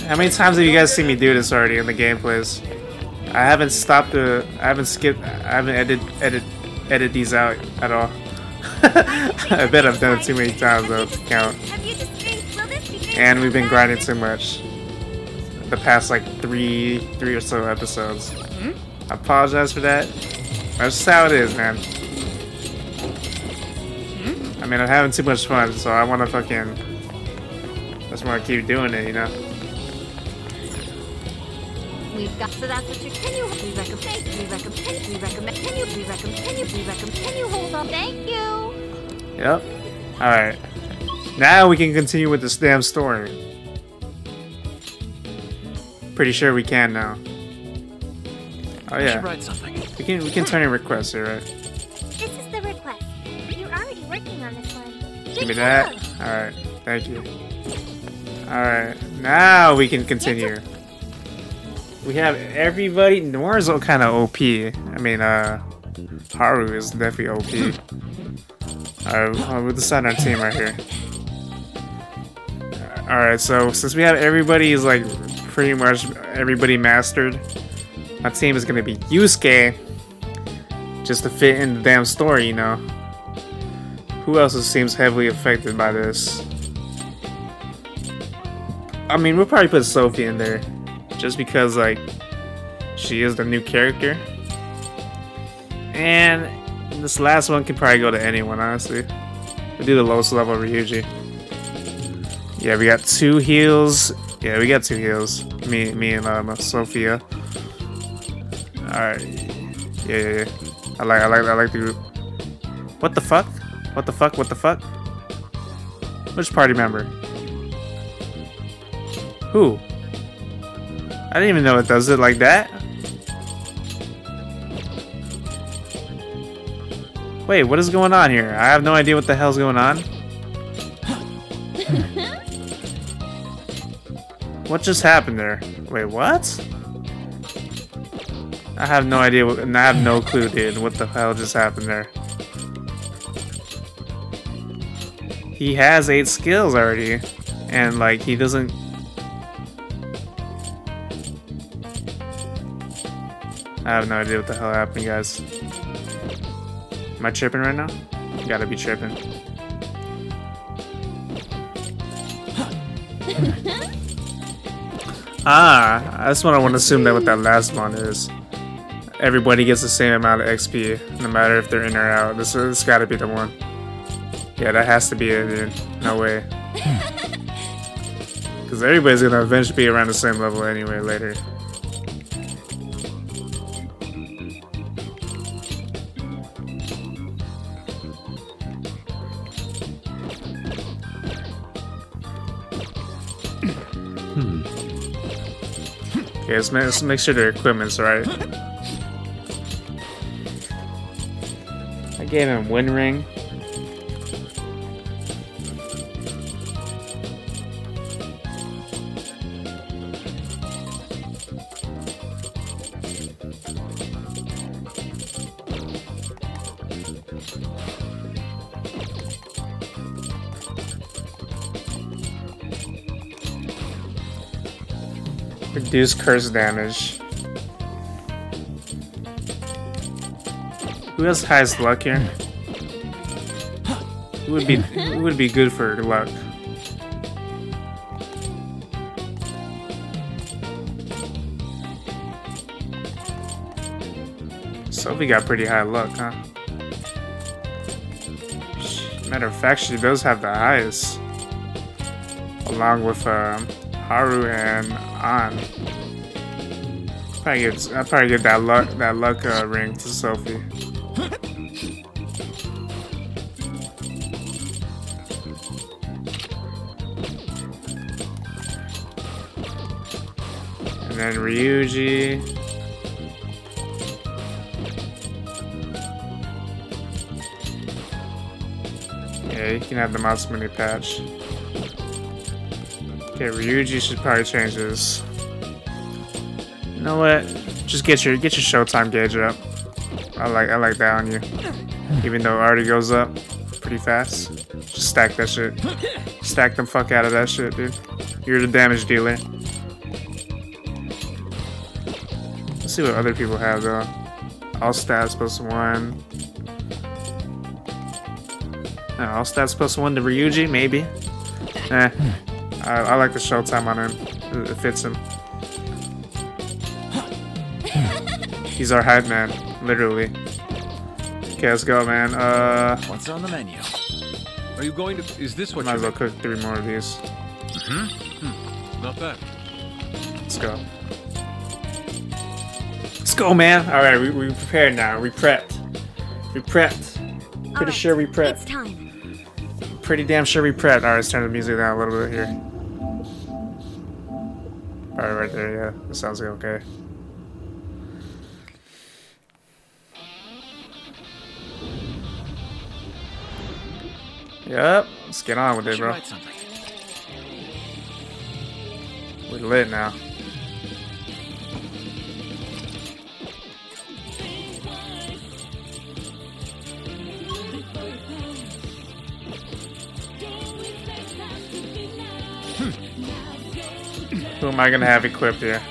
How many times have you guys seen me do this already in the gameplays? I haven't stopped the. I haven't skipped. I haven't edit edit edit these out at all. [laughs] I bet I've done it too many times though to count. Have you just faced? Will this be great? And we've been grinding too much. The past like three three or so episodes. Mm-hmm. I apologize for that. That's just how it is, man. Mm-hmm. I mean, I'm having too much fun, so I want to fucking. Just want to keep doing it, you know. We've got so that's what you can you we recommend we recommend we recommend can you we recommend can you we recommend can you hold on thank you Yep. Alright. Now we can continue with this damn story. Pretty sure we can now. Oh yeah. write something. We can we can turn in requests here, right? this is the request you're already working on this one Give me that. Alright. Thank you. Alright. Now we can continue. We have everybody. Noir's kind of OP. I mean, uh, Haru is definitely OP. Alright, we'll decide our team right here. Alright, so since we have everybody is like pretty much everybody mastered, my team is gonna be Yusuke. Just to fit in the damn story, you know. Who else seems heavily affected by this? I mean, we'll probably put Sophie in there, just because like she is the new character, and this last one can probably go to anyone. Honestly, we'll do the lowest level Ryuji. Yeah, we got two heals. Yeah, we got two heals. Me, me, and um, Sophia. All right. Yeah, yeah, yeah. I like, I like, I like the group. What the fuck? What the fuck? What the fuck? Which party member? Who? I didn't even know it does it like that. Wait, what is going on here? I have no idea what the hell's going on. [laughs] what just happened there? Wait, what? I have no idea. What, I have no clue, dude. What the hell just happened there? He has eight skills already, and like he doesn't. I have no idea what the hell happened, guys. Am I tripping right now? Gotta be tripping. [laughs] ah, that's what I want to assume that what that last one is. Everybody gets the same amount of XP, no matter if they're in or out. This this gotta be the one. Yeah, that has to be it, dude. No way. [laughs] Because everybody's gonna eventually be around the same level anyway later. Let's make sure their equipment's right. I gave him Wind Ring. Reduce curse damage. Who has highest luck here? Who would be would be good for luck? Sophie got pretty high luck, huh? Matter of fact, she does have the highest. Along with um, Haru and An. Probably get, I'll probably get that luck that luck uh, ring to Sophie. And then Ryuji. Yeah, you can have the Matsumune patch. Okay, Ryuji should probably change this. Know what? Just get your get your Showtime gauge up. I like I like that on you. Even though it already goes up pretty fast. Just stack that shit. Stack them fuck out of that shit, dude. You're the damage dealer. Let's see what other people have though. All stats plus one. Uh, all stats plus one to Ryuji, maybe. Eh. I, I like the Showtime on him. It fits him. He's our hype man, literally. Okay, let's go, man. Uh, What's on the menu? Are you going to? Is this what might as you're? well cook three more of these. mm-hmm Not bad. Let's go. Let's go, man. All right, we we prepared now. We prepped. We prepped. Pretty Alright, sure we prepped. It's prepped. time. Pretty damn sure we prepped. All right, let's turn the music down a little bit here. All right, right there. Yeah, that sounds okay. Yep, let's get on with it, bro. We're lit now. Hmm. Who am I gonna have equipped here?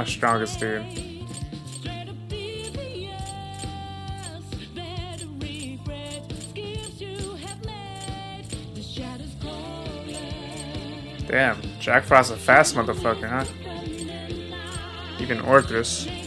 my strongest dude. Damn, Jack Frost a fast motherfucker, huh? Even Orthrus.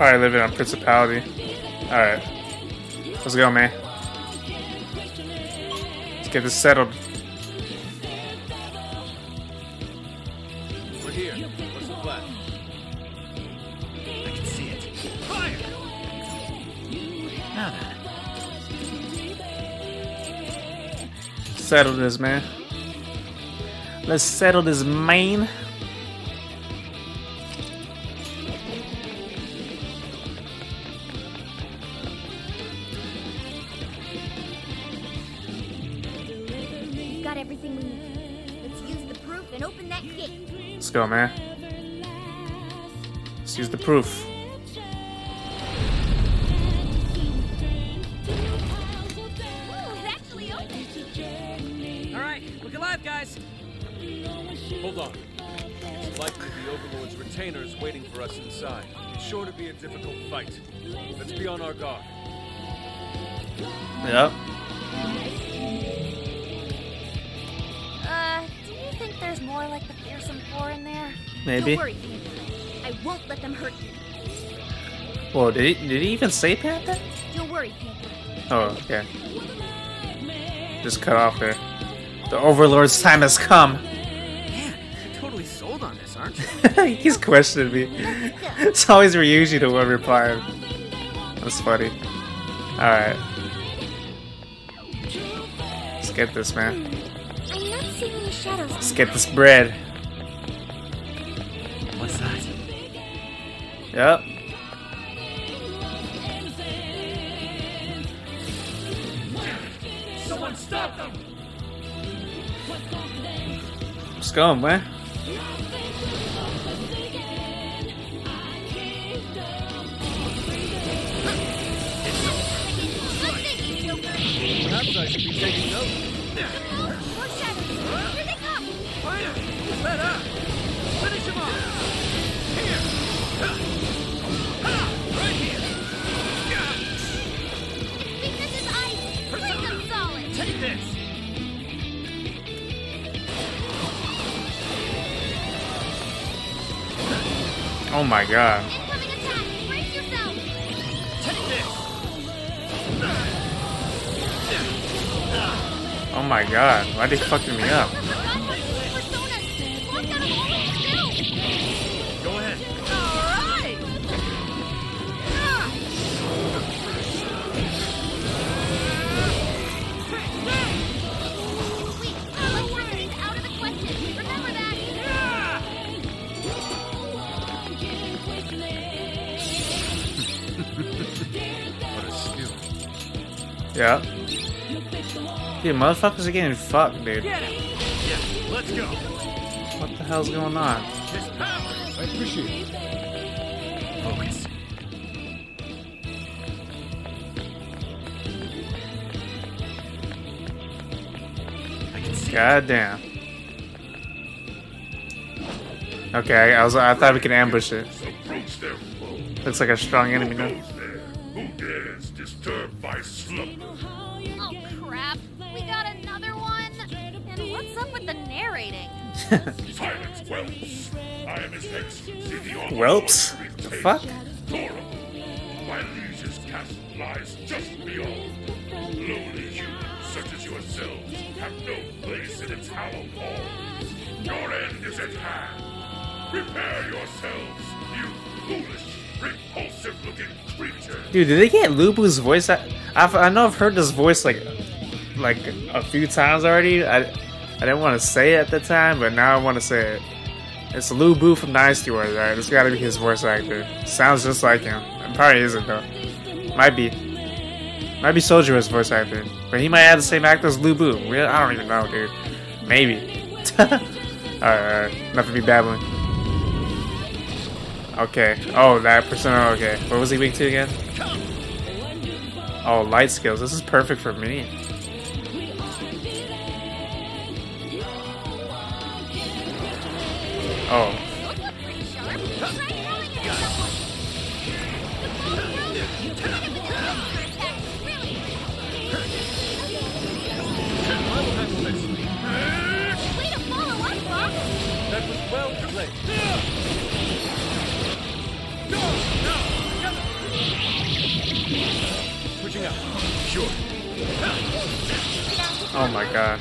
Yeah, probably living on Principality. Alright. Let's go, man. Let's get this settled. We're here. What's the plan? I can see it. Fire! Now then. Settle this, man. Let's settle this, man. Proof. Even say Panther? Don't worry, Panther. Oh, okay. Just cut off there. The Overlord's time has come. Man, you're totally sold on this, aren't you? [laughs] He's questioning me. It's always Ryuji the one replying. That's funny. Alright. Let's get this, man. I'm not seeing any shadows. Let's get this bread. What's that? Yep. Thinking, eh? Joker. Perhaps I should be taking note. Oh my god. Incoming attack. Brace yourself. Take this! Oh my god. Why are they fucking me up? Dude, motherfuckers are getting fucked, dude. Get him! Yeah, let's go. What the hell's going on? His power. I appreciate it. Focus. I can see God damn. Okay, I was I thought we could ambush it. Approach their foe. Looks like a strong enemy now. Fuck? My liege's castle lies just beyond. Lowly humans such as yourselves have no place in its hallowed halls. Your end is at hand. Prepare yourselves, you foolish, repulsive-looking creatures. Dude, did they get Lu Bu's voice? I, I've, I know I've heard this voice like like a few times already. I, I didn't want to say it at the time, but now I want to say it. It's Lu Bu from Dynasty Warriors, right? It's gotta be his voice actor. Sounds just like him. It probably isn't though. Might be. Might be Soldier's voice actor. But he might have the same actor as Lu Bu. Real? I don't even know, dude. Maybe. [laughs] alright, alright. Enough of me babbling. Okay. Oh, that persona. Okay. What was he weak to again? Oh, light skills. This is perfect for me. Fox. That was well played. Switching. Sure. Oh my god.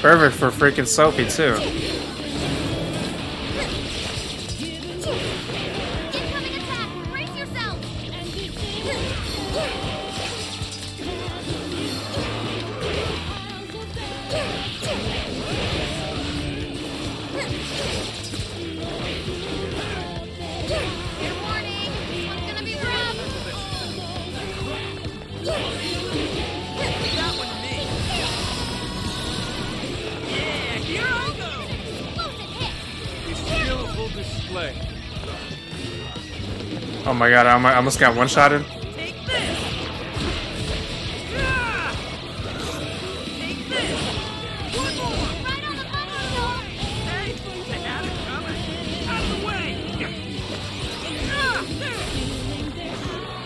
Perfect for freaking Sophie, too. Out of the way. Ah!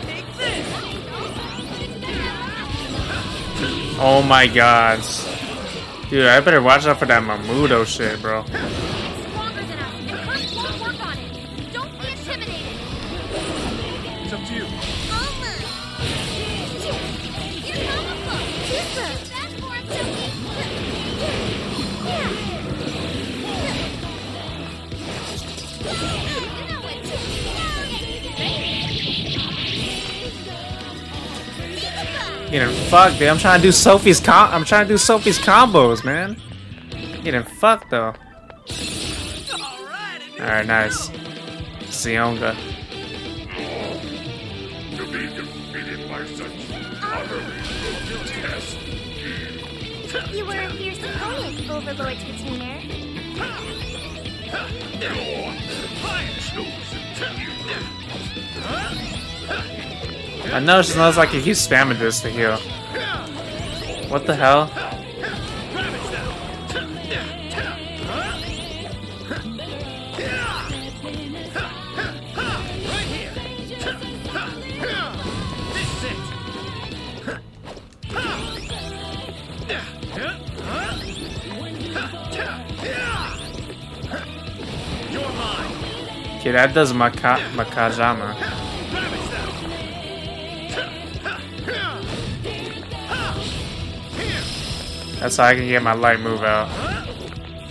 Take this. Oh my god. Dude, I better watch out for that Mamudo shit, bro. Fucked, dude. I'm trying to do Sophie's com- I'm trying to do Sophie's combos, man. Getting fucked though. All right. and here Alright, we nice. go. Zionga. To be defeated by such utterly grotesque You were a fierce opponent, Overlord Katina. I know she knows like he keeps spamming this to heal. What the hell? Okay, that does Maka- Makajama. That's how I can get my light move out.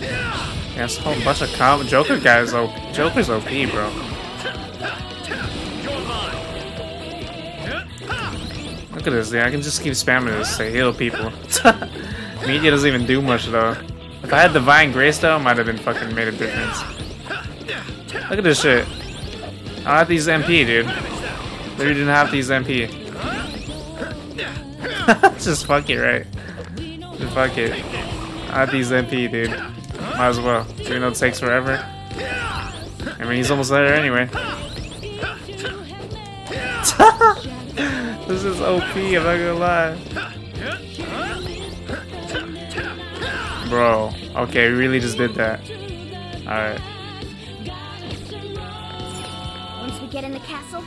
Yeah, it's a whole bunch of com- Joker guys. Oh, Joker's OP, bro. Look at this. Yeah, I can just keep spamming this to heal people. [laughs] Media doesn't even do much though. If I had Divine Grace though, might have been fucking made a difference. Look at this shit. I have these MP, dude. Literally didn't have these MP. [laughs] just fuck it, right? Fuck it. I have these MP, dude. Might as well. Even though it takes forever. I mean, he's almost there anyway. [laughs] this is OP, I'm not gonna lie. Bro, okay, we really just did that. Alright. Once we get in the castle,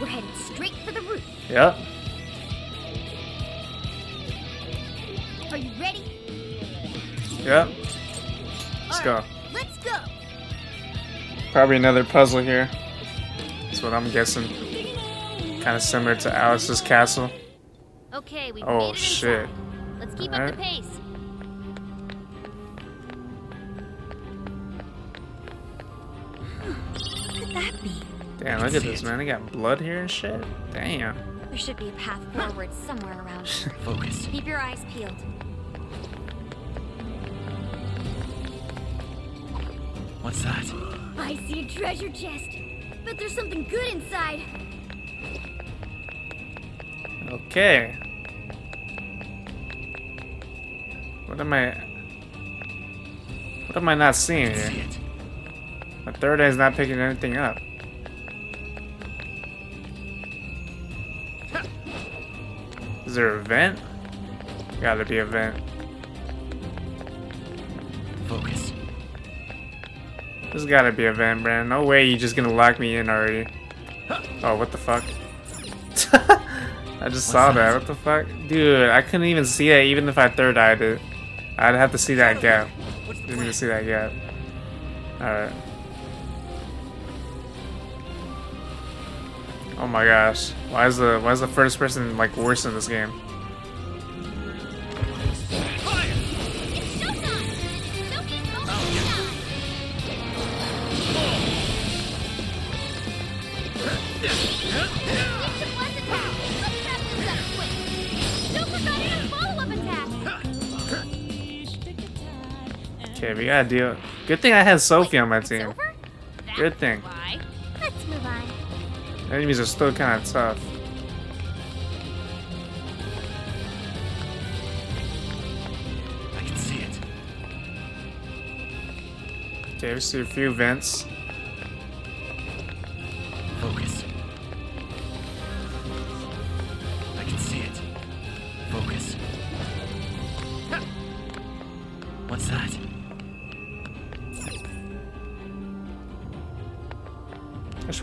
we're headed straight for the roof. Yep. Yep. Let's go. Let's go. Probably another puzzle here. That's what I'm guessing. Kind of similar to Alice's castle. Okay, we've Oh, made it shit. Let's keep Alright. up the pace. What could that be? Damn, look at this, man. They got blood here and shit. Damn. There should be a path forward somewhere around. here. [laughs] Focus. Keep your eyes peeled. What's that? I see a treasure chest. Bet there's something good inside. Okay. What am I... What am I not seeing here? it. My third eye's not picking anything up. Is there a vent? Gotta be a vent. Focus. There's gotta be a Van Brandon. No way you're just gonna lock me in already. Oh, what the fuck? [laughs] I just saw that. that? What the fuck? Dude, I couldn't even see that even if I third eyed it. I'd have to see that gap. Didn't even see that gap. Alright. Oh my gosh. Why is the why is the first person like worse in this game? Attack. Okay, deal. Good thing I had Sophie on my team. over? Good thing. Let's move on. Enemies are still kind of tough. I can see it. Okay, we see a few vents.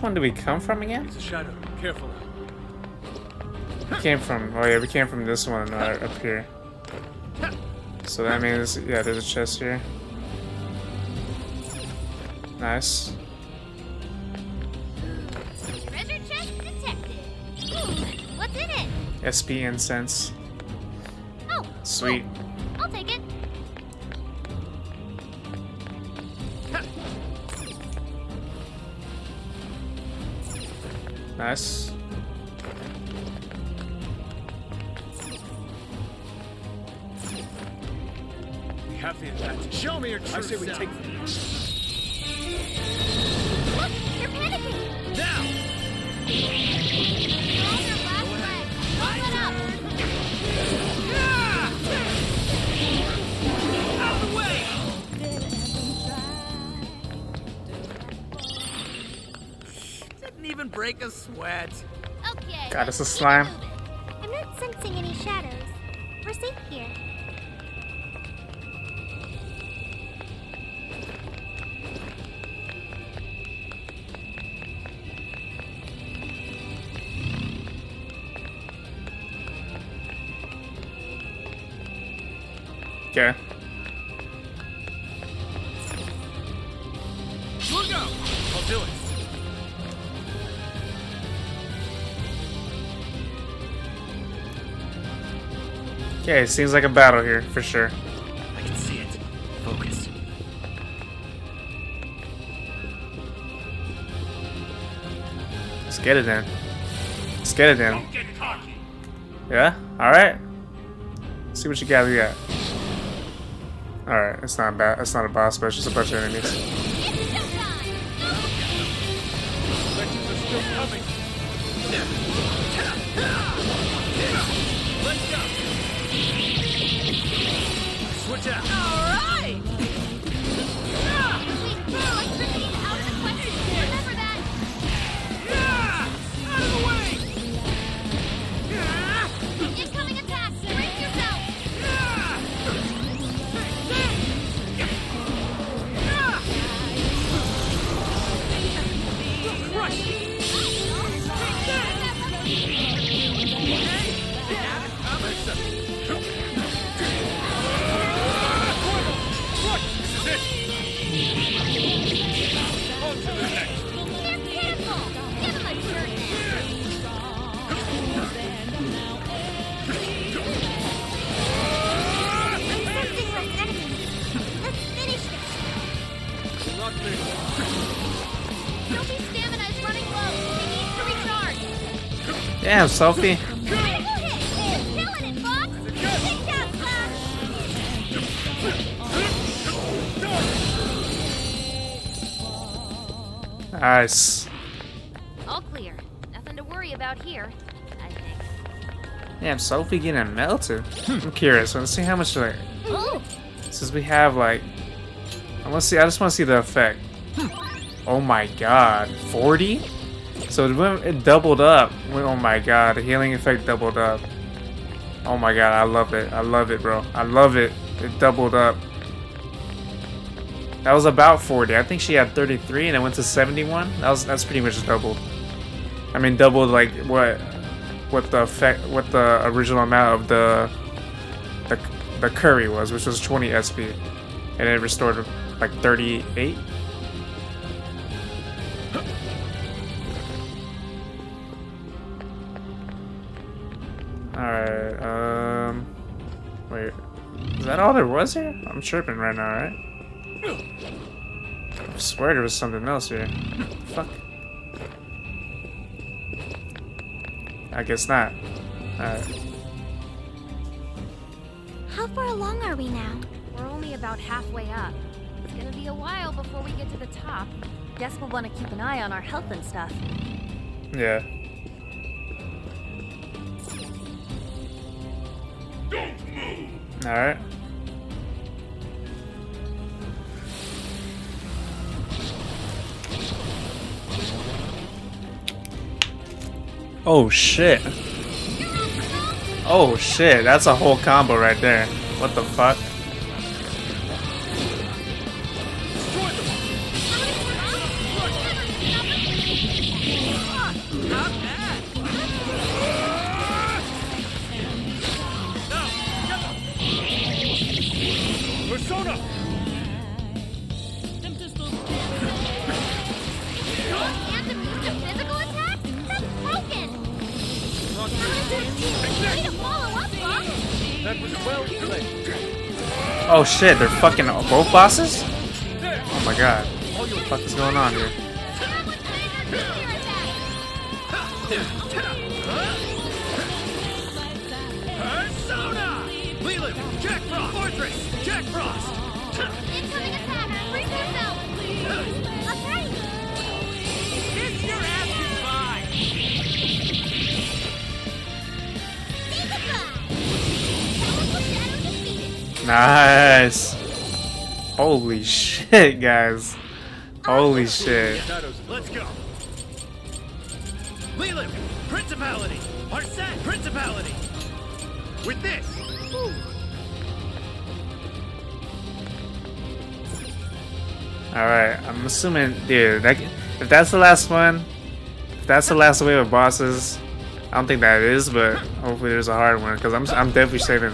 One did we come from again? It's a shadow. Careful. We came from. Oh yeah, we came from this one uh, up here. So that means yeah, there's a chest here. Nice. Treasure chest detected. Ooh, what's in it? SP incense. Oh, Sweet. I'll Nice. We have the advantage. Show me your I say we self. take It's a slime. Okay, seems like a battle here for sure. I can see it. Focus. Let's get it in. Let's get it in. Don't get cocky. Yeah? Alright. See what you got we got. Alright, it's not bad it's not a boss, but it's just a bunch of enemies. Job, Flash. Nice. All clear. Nothing to worry about here. I think. Damn, Sophie getting melted. Hmm, I'm curious. Let's see how much like Oh, since we have like I want to see I just want to see the effect. Hmm. Oh my god, 40? So it, went, it doubled up. Oh my god, the healing effect doubled up. Oh my god, I love it. I love it, bro. I love it. It doubled up. That was about 40. I think she had 33 and it went to 71. That was that's pretty much doubled. I mean doubled like what what the effect what the original amount of the the the curry was, which was 20 SP. And it restored like 38. All there was here? I'm tripping right now, right? I swear there was something else here. Fuck. I guess not. Alright. how far along are we now? We're only about halfway up. It's gonna be a while before we get to the top. Guess we'll want to keep an eye on our health and stuff. Yeah. Don't move! Alright. Oh shit. Oh shit, that's a whole combo right there. What the fuck? Shit, they're fucking both bosses? Oh my god. What the fuck is going on here? Nice. Holy shit, guys. Holy shit. Let's go! Leland, Principality! Arsene, Principality! With this! Alright, I'm assuming, dude, that, if that's the last one, if that's the last wave of bosses, I don't think that is, but hopefully there's a hard one, because I'm, I'm definitely saving.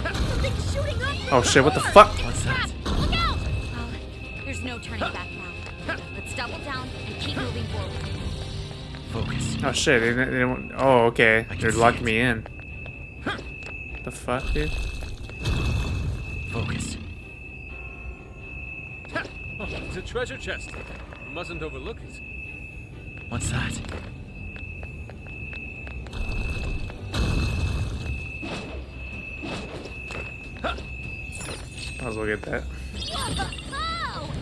Something's shooting up Oh shit, what the fuck? What's that? Look out! Well, there's no turning back now. Let's double down and keep moving forward. Focus. Oh shit, they, didn't- they didn't- oh okay, they're locking me in. The fuck, dude? Focus. Oh, it's a treasure chest. You mustn't overlook it. What's that? As well get that.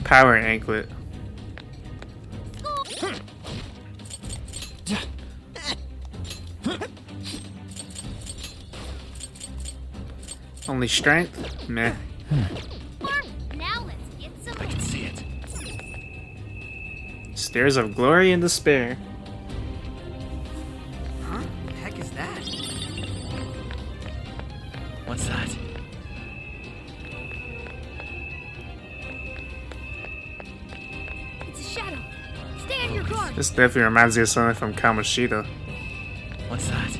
Power anklet. Only strength? Meh. Now let's get some. I can see it. Stairs of glory and despair. Definitely reminds me of something from Kamoshida. What's that?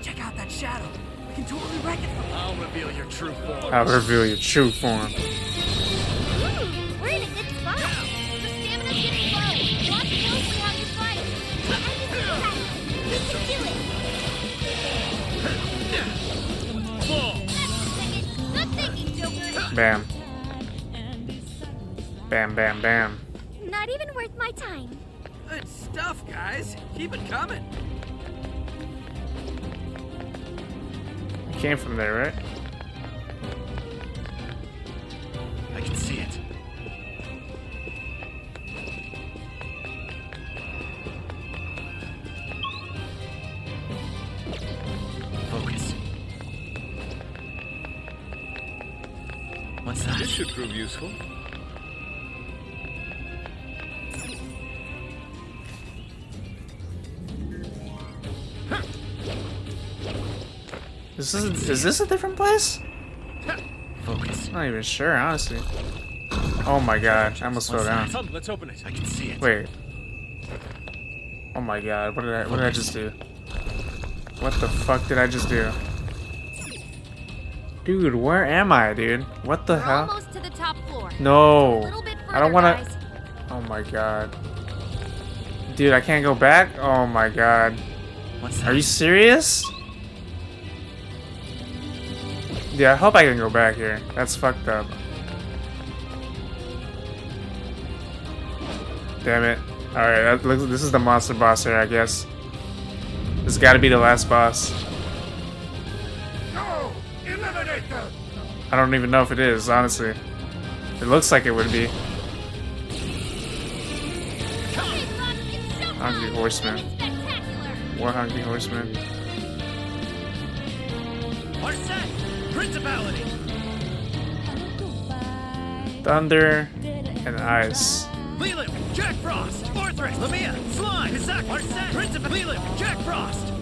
Check out that shadow. I can totally wreck it from I'll reveal your true form. I'll reveal your true form. Ooh, we're in a came from there, right? Is this a different place? Focus. I'm not even sure, honestly. Oh my god, I almost fell down. Come, let's open it. I can see it. Wait. Oh my god, what did I what did I just do? What the fuck did I just do? Dude, where am I, dude? What the We're hell? almost to the top floor. No. further, I don't wanna guys. Oh my god. Dude, I can't go back? Oh my god. What's that? Are you serious? Yeah, I hope I can go back here. That's fucked up. Damn it. Alright, that looks- this is the monster boss here, I guess. This gotta be the last boss. Go! Eliminate them! I don't even know if it is, honestly. It looks like it would be. Okay, Rock, it's. Hungry Horseman. It's. War Hungry Horseman. Thunder and Ice. Leland! Jack Frost! Lamia! Slime! Arsene! Principal! Leland! Jack Frost!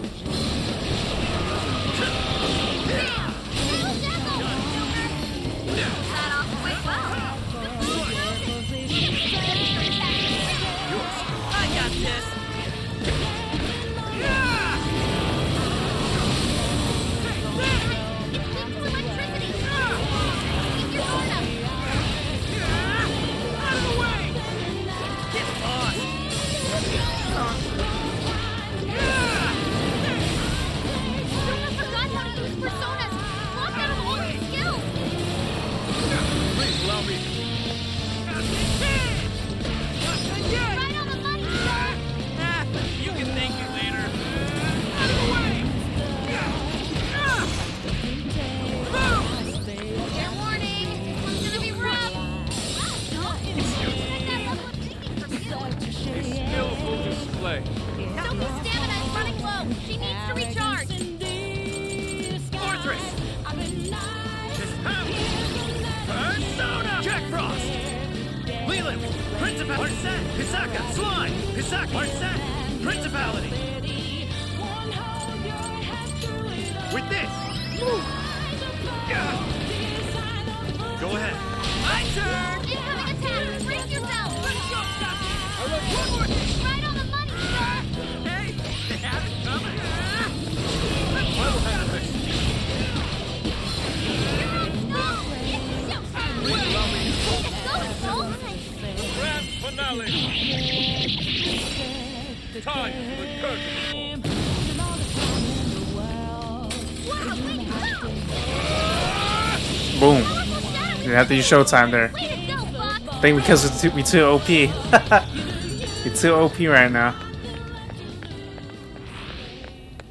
You have to use Showtime there. I think because we too, we too OP. [laughs] we're too OP right now.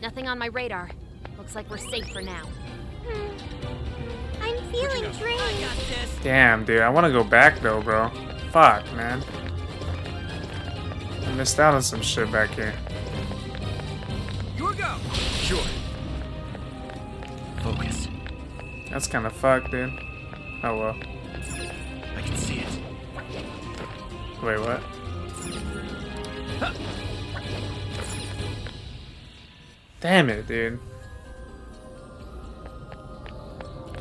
Nothing on my radar. Looks like we're safe for now. Hmm. I'm feeling drained. Damn, dude. I want to go back though, bro. Fuck, man. I missed out on some shit back here. Your go! Sure. Focus. That's kind of fucked, dude. Oh well. I can see it. Wait, what? Damn it, dude.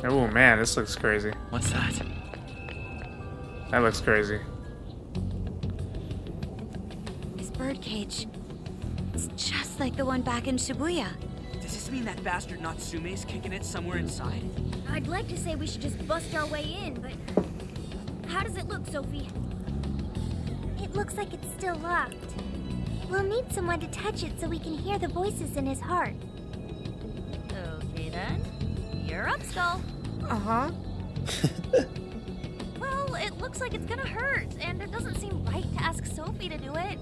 Oh man, this looks crazy. What's that? That looks crazy. This birdcage. It's just like the one back in Shibuya. Does this mean that bastard Natsume's kicking it somewhere inside? I'd like to say we should just bust our way in, but how does it look, Sophie? It looks like it's still locked. We'll need someone to touch it so we can hear the voices in his heart. Okay then. You're up, Skull. Uh huh. [laughs] Well, it looks like it's gonna hurt, and it doesn't seem right to ask Sophie to do it.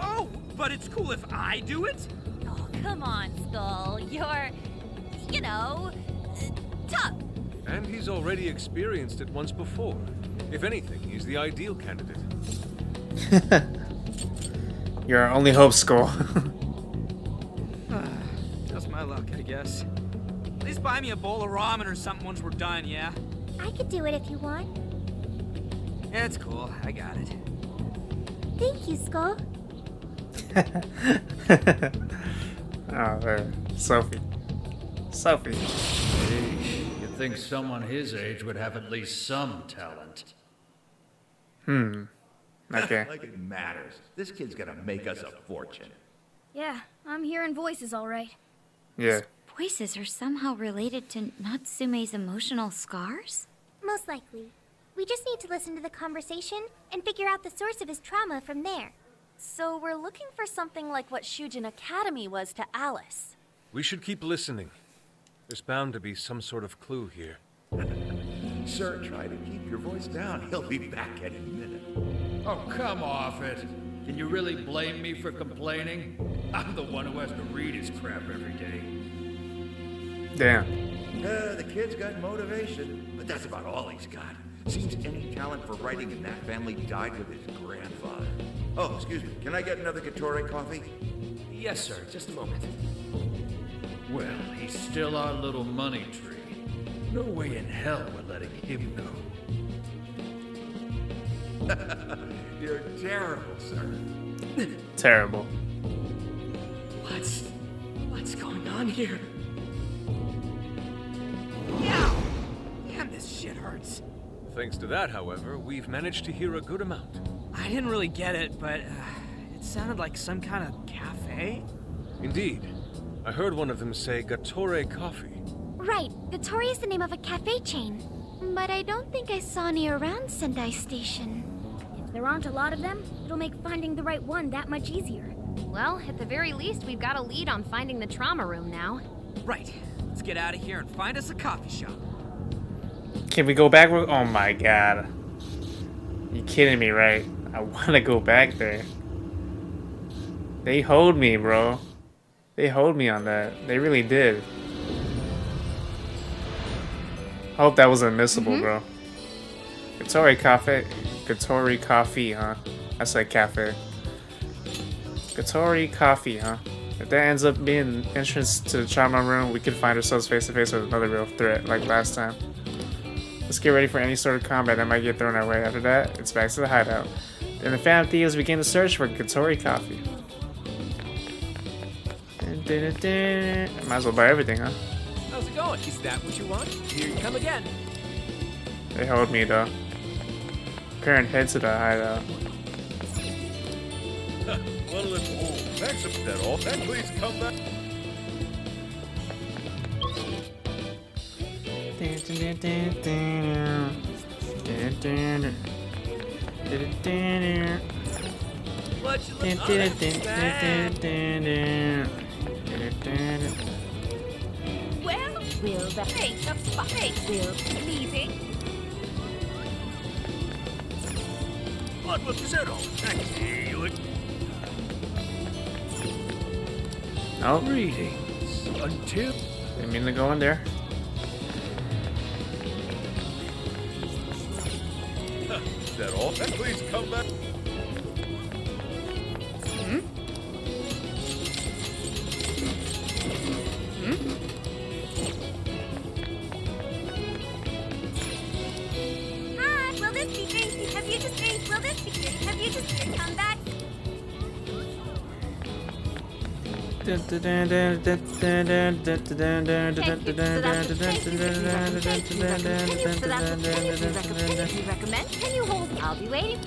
Oh, but it's cool if I do it? Oh, come on, Skull. You're, you know, tough. And he's already experienced it once before. If anything, he's the ideal candidate. [laughs] Your only hope, Skull. [laughs] Ah, that's my luck, I guess. Please buy me a bowl of ramen or something once we're done, yeah? I could do it if you want. It's cool. I got it. Thank you, Skull. oh, [laughs] ah, man. Uh, Sophie. Sophie. Hey, you'd think someone his age would have at least some talent. Hmm. [laughs] Okay. like it matters. This kid's gonna make us a fortune. Yeah, I'm hearing voices all right. Yeah. Voices are somehow related to Natsume's emotional scars? Most likely. We just need to listen to the conversation and figure out the source of his trauma from there. So we're looking for something like what Shujin Academy was to Alice. We should keep listening. There's bound to be some sort of clue here. [laughs] Sir, try to keep your voice down. He'll be back any minute. Oh, come off it. Can you really blame me for complaining? [laughs] I'm the one who has to read his crap every day. Damn. Uh, the kid's got motivation, but that's about all he's got. Seems any talent for writing in that family died with his grandfather. Oh, excuse me. Can I get another Gattore coffee? Yes, sir. Just a moment. Well, he's still our little money tree. No way in hell we're letting him know. [laughs] You're terrible, sir. Terrible. What's... what's going on here? Ow! Damn, this shit hurts. Thanks to that, however, we've managed to hear a good amount. I didn't really get it, but uh, it sounded like some kind of cafe. Indeed. I heard one of them say Gattore Coffee. Right, Gatori is the name of a cafe chain. But I don't think I saw any around Sendai Station. If there aren't a lot of them, it'll make finding the right one that much easier. Well, at the very least, we've got a lead on finding the trauma room now. Right. Let's get out of here and find us a coffee shop. Can we go back? Oh my god. You kidding me, right? I want to go back there. They hold me, bro. They hold me on that. They really did. I Hope that was admissible, Mm-hmm. bro. Gatori Cafe. Gatori Coffee, huh? I said cafe. Gatori Coffee, huh? If that ends up being entrance to the trauma room, we could find ourselves face to face with another real threat, like last time. Let's get ready for any sort of combat that might get thrown our way. After that, it's back to the hideout. Then the Phantom Thieves begin to search for Gatori Coffee. Might as well buy everything, huh? How's it going? Is that what you want? Here you come again. They hold me though. Parent head to the hideout. well, it's all. Thanks, if that all. Then please come back. What you look that's bad. Well, will the take a fight will be leaving? What was zero? Thank you. Oh, Greetings. Until didn't mean to go in there. Is that all? Then please come back. Recommend? Can you hold? I'll be waiting.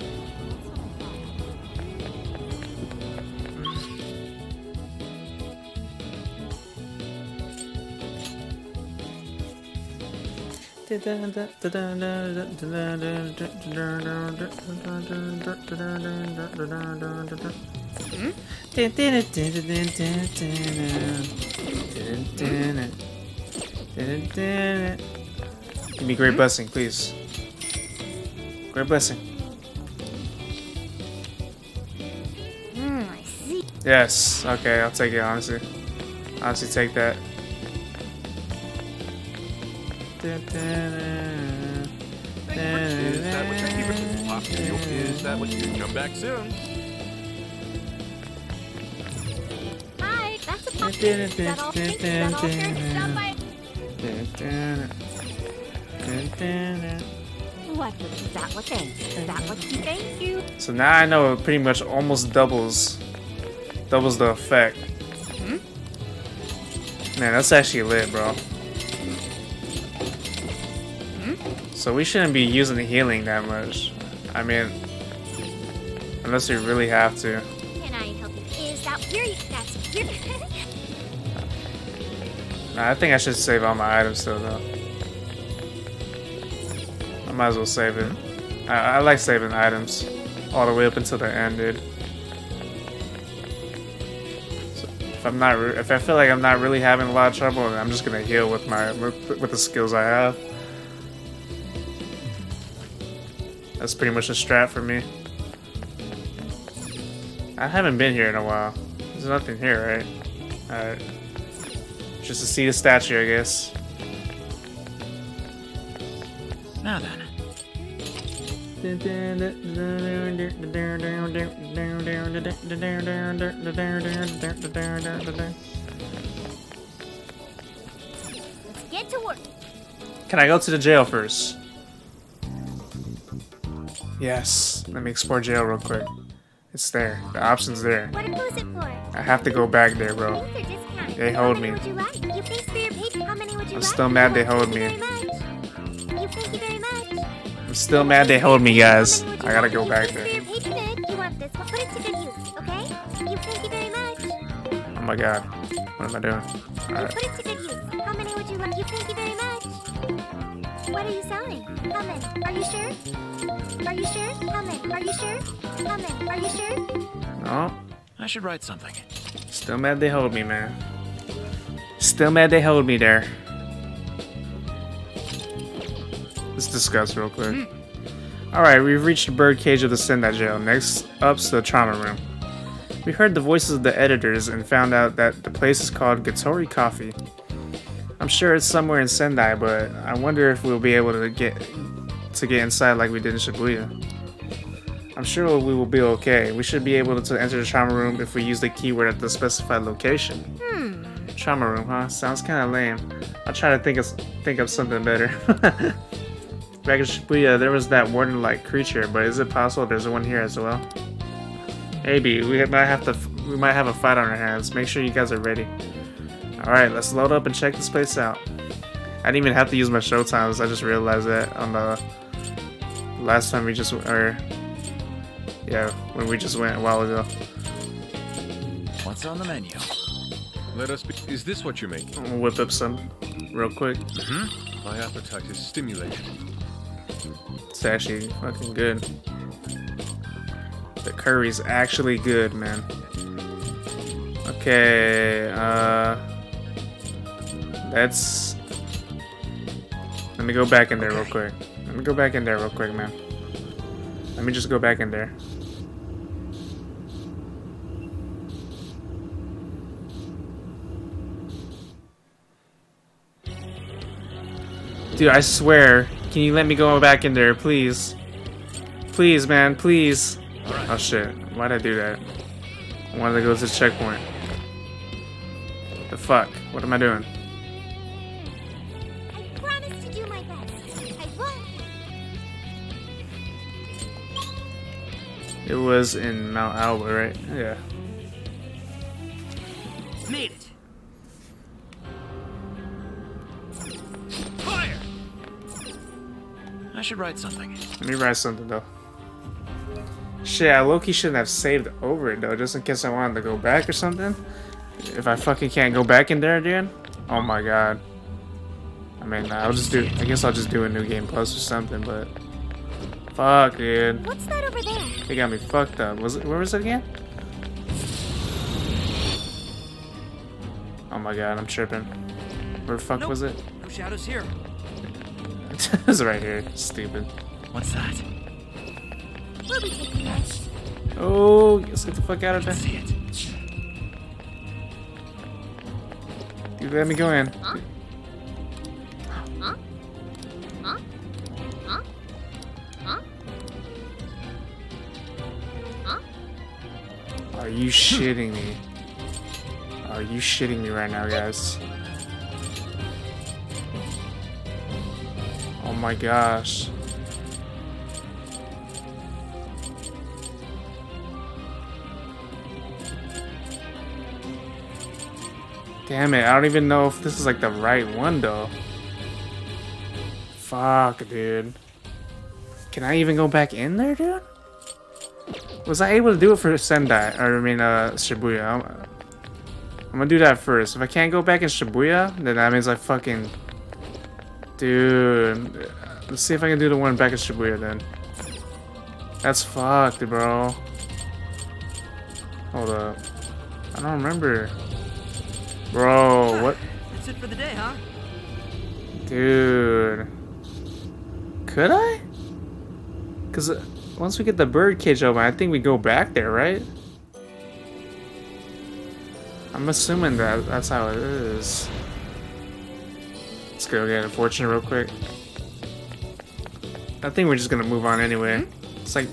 Give me great blessing, please. Great blessing. Hmm. Yes. Okay, I'll take it. Honestly, honestly, take that. Is that what you come back soon? Hi, that's a puppy. Is that all? Thank you. That all? Sure. Stop by. What is that what thank Is that what you thank you? So now I know it pretty much almost doubles doubles the effect. Hmm? Man, that's actually lit, bro. Hmm? So we shouldn't be using the healing that much. I mean, unless we really have to. Nah, I think I should save all my items still, though. I might as well save it. I, I like saving items all the way up until the end, dude. So if I'm not, if I feel like I'm not really having a lot of trouble, then I'm just gonna heal with my with, with the skills I have. That's pretty much a strat for me. I haven't been here in a while. There's nothing here, right? Alright. Just to see the statue, I guess. Now then. Let's get to work. Can I go to the jail first? Yes. Let me explore jail real quick. It's there. The option's there. What it for? I have to go back there, bro. These are discounted. They hold me. Would you like? You pay for your page. How many would you I'm still mad they hold me. You thank you very much. I'm still mad they hold me, guys. I gotta go back there. your patronage, you want this one. Put it to good use, okay? You thank you very much. Oh my god. What am I doing? Alright. What are you selling? How many? Are you sure? Are you sure? How many? Are you sure? How many? Are you sure? No. I should write something. Still mad they hold me, man. Still mad they hold me there. Let's discuss real quick. Hmm. Alright, we've reached the birdcage of the Sendai jail. Next up's the trauma room. We heard the voices of the editors and found out that the place is called Gatori Coffee. I'm sure it's somewhere in Sendai, but I wonder if we'll be able to get to get inside like we did in Shibuya. I'm sure we will be okay. We should be able to enter the trauma room if we use the keyword at the specified location. Hmm. Trauma room, huh? Sounds kind of lame. I'll try to think of think of something better. [laughs] Back in Shibuya, there was that warden-like creature, but is it possible there's one here as well? Maybe we might have to. We might have a fight on our hands. Make sure you guys are ready. All right, let's load up and check this place out. I didn't even have to use my show times. I just realized that on the last time we just or yeah, when we just went a while ago. What's on the menu? Let us be. Is this what you're making? I'm gonna whip up some real quick. Mm-hmm. My appetite is stimulated. It's actually fucking good. The curry's actually good, man. Okay, uh. That's. Let me go back in there real quick. Let me go back in there real quick, man. Let me just go back in there. Dude, I swear. Can you let me go back in there, please? Please, man, please. Oh shit. Why'd I do that? I wanted to go to the checkpoint. The fuck? What am I doing? It was in Mount Alba, right? Yeah. Made it. Fire! I should write something. Let me write something though. Shit, I Loki shouldn't have saved over it though, just in case I wanted to go back or something. If I fucking can't go back in there again, oh my god. I mean, I'll just do. I guess I'll just do a new game plus or something. But fuck, dude, What's that over there? they got me fucked up. Was it? Where was it again? Oh my god, I'm tripping. Where the fuck Nope. was it? No shadows here. [laughs] it's right here. Stupid. What's that? We'll be taking that. Oh, let's get the fuck out of there. See it. Dude, let me go in. Huh? Huh? Are you shitting me? Are you shitting me right now, guys? Oh my gosh. Damn it, I don't even know if this is like the right one though. Fuck, dude. Can I even go back in there, dude? Was I able to do it for Sendai? Or I mean, uh, Shibuya. I'm, I'm gonna do that first. If I can't go back in Shibuya, then that means I fucking... Dude. Let's see if I can do the one back in Shibuya then. That's fucked, bro. Hold up. I don't remember. Bro, what? That's it for the day, huh? Dude. Could I? Because uh, once we get the bird cage open, I think we go back there, right? I'm assuming that that's how it is. Let's go get a fortune real quick. I think we're just gonna move on anyway. It's like,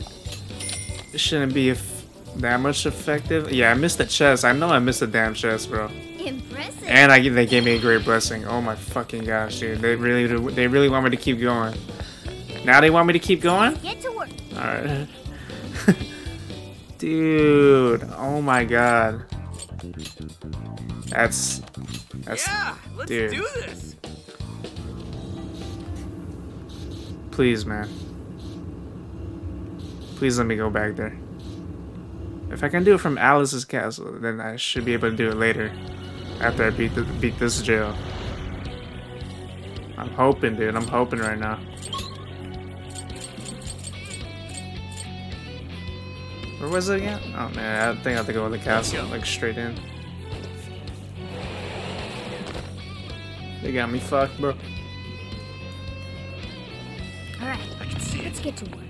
it shouldn't be if that much effective. Yeah, I missed the chest. I know I missed the damn chest, bro. Impressive. And I they gave me a great blessing. Oh my fucking gosh, dude! They really they really want me to keep going. Now they want me to keep going. Get to work. All right, [laughs] dude. Oh my god. That's that's Yeah, let's dude. do this. Please, man. Please let me go back there. If I can do it from Alice's castle, then I should be able to do it later. After I beat the, beat this jail. I'm hoping, dude. I'm hoping right now. Where was it again? Oh man, I think I have to go to the castle, like straight in. They got me fucked, bro. All right. I can see it. Let's get to work.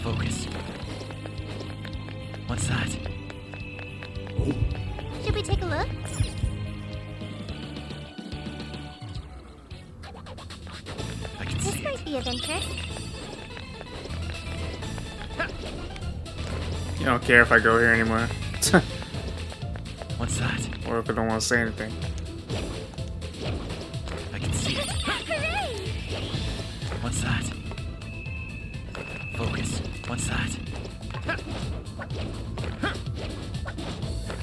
Focus. What's that? Should we take a look? I can This might be of interest. You don't care if I go here anymore. [laughs] What's that? or if I don't want to say anything. I can see it. What's that? Focus. What's that?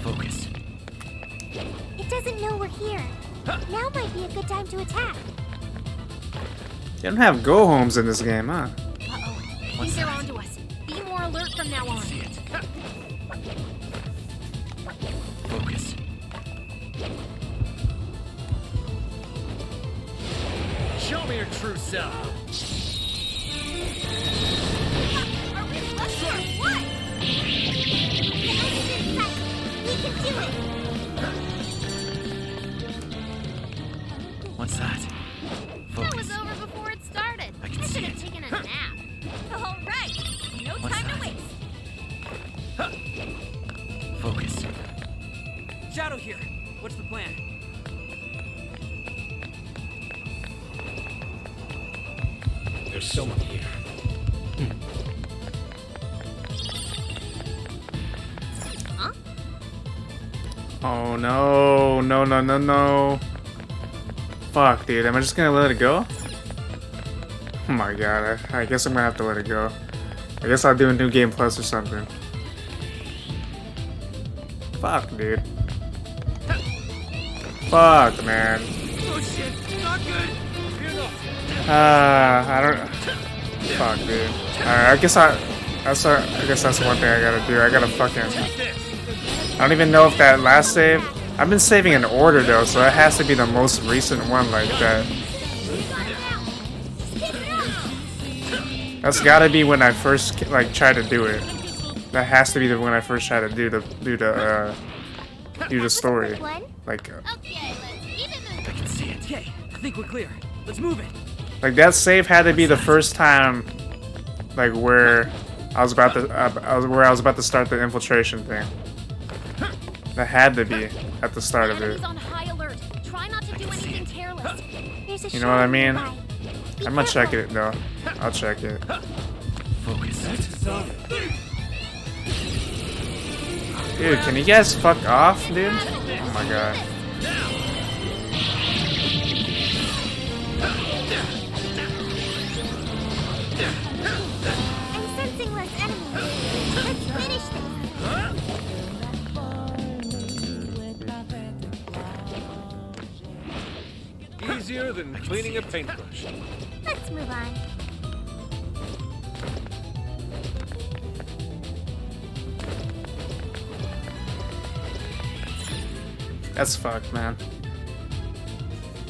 Focus. It doesn't know we're here. Now might be a good time to attack. You don't have go homes in this game, huh? Think they're onto us. Be more alert from now on. Focus. Show me your true self. Are we lucky or what? The enemy's in sight. We can do it. What's that? That plan? There's someone here. Huh? Oh no, no, no, no, no. Fuck, dude. Am I just gonna let it go? Oh my god, I, I guess I'm gonna have to let it go. I guess I'll do a new game plus or something. Fuck, dude. Fuck, man. Oh shit! Not good. Uh, I don't. Fuck, dude. Alright, I guess I. That's our, I guess that's one thing I gotta do. I gotta fucking. I don't even know if that last save. I've been saving in order though, so it has to be the most recent one like that. That's gotta be when I first like tried to do it. That has to be the when I first tried to do the do the uh [laughs] do the story. Like uh, Okay, let's keep it moving. I can see it. Okay, I think we're clear. Let's move it. like that save had to be the first time like where I was about to uh, I was where I was about to start the infiltration thing. That had to be at the start of it. Enemy's on high alert. Try not to do anything careless. There's a You know what I mean? I'm gonna check it though. I'll check it. Focus. Dude, can you guys fuck off, dude? Oh my god. Easier than cleaning a paintbrush. Let's move on. That's fucked, man.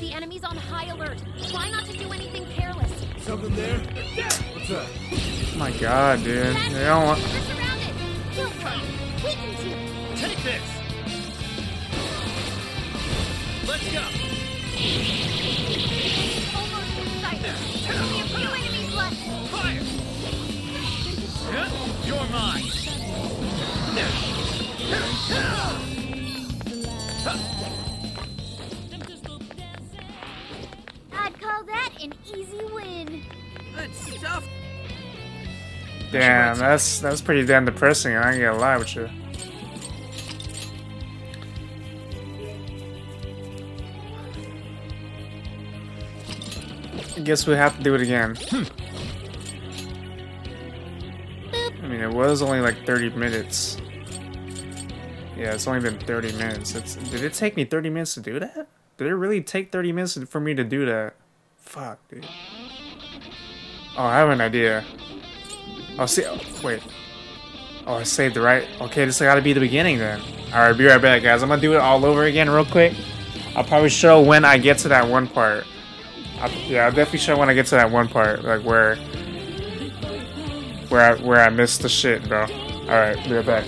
The enemy's on high alert. Try not to do anything careless. Something there? What's that? Oh my god, dude. They don't want. We're surrounded. Don't worry. We can do it. Take this! Let's go! Almost in sight. Only a few enemies left. Fire! Huh? You're mine! I'd call that an easy win. Good stuff. Damn, that's that's pretty damn depressing. I ain't gonna lie with you. I guess we have to do it again. Hmm. I mean, it was only like 30 minutes. Yeah, it's only been 30 minutes. It's, did it take me 30 minutes to do that? Did it really take 30 minutes for me to do that? Fuck, dude. Oh, I have an idea. Oh, see. Oh, wait. Oh, I saved the right. Okay, this gotta be the beginning then. Alright, be right back, guys. I'm gonna do it all over again real quick. I'll probably show when I get to that one part. I'll, yeah, I'll definitely show when I get to that one part, like where, where I where I missed the shit, bro. All right, be right back.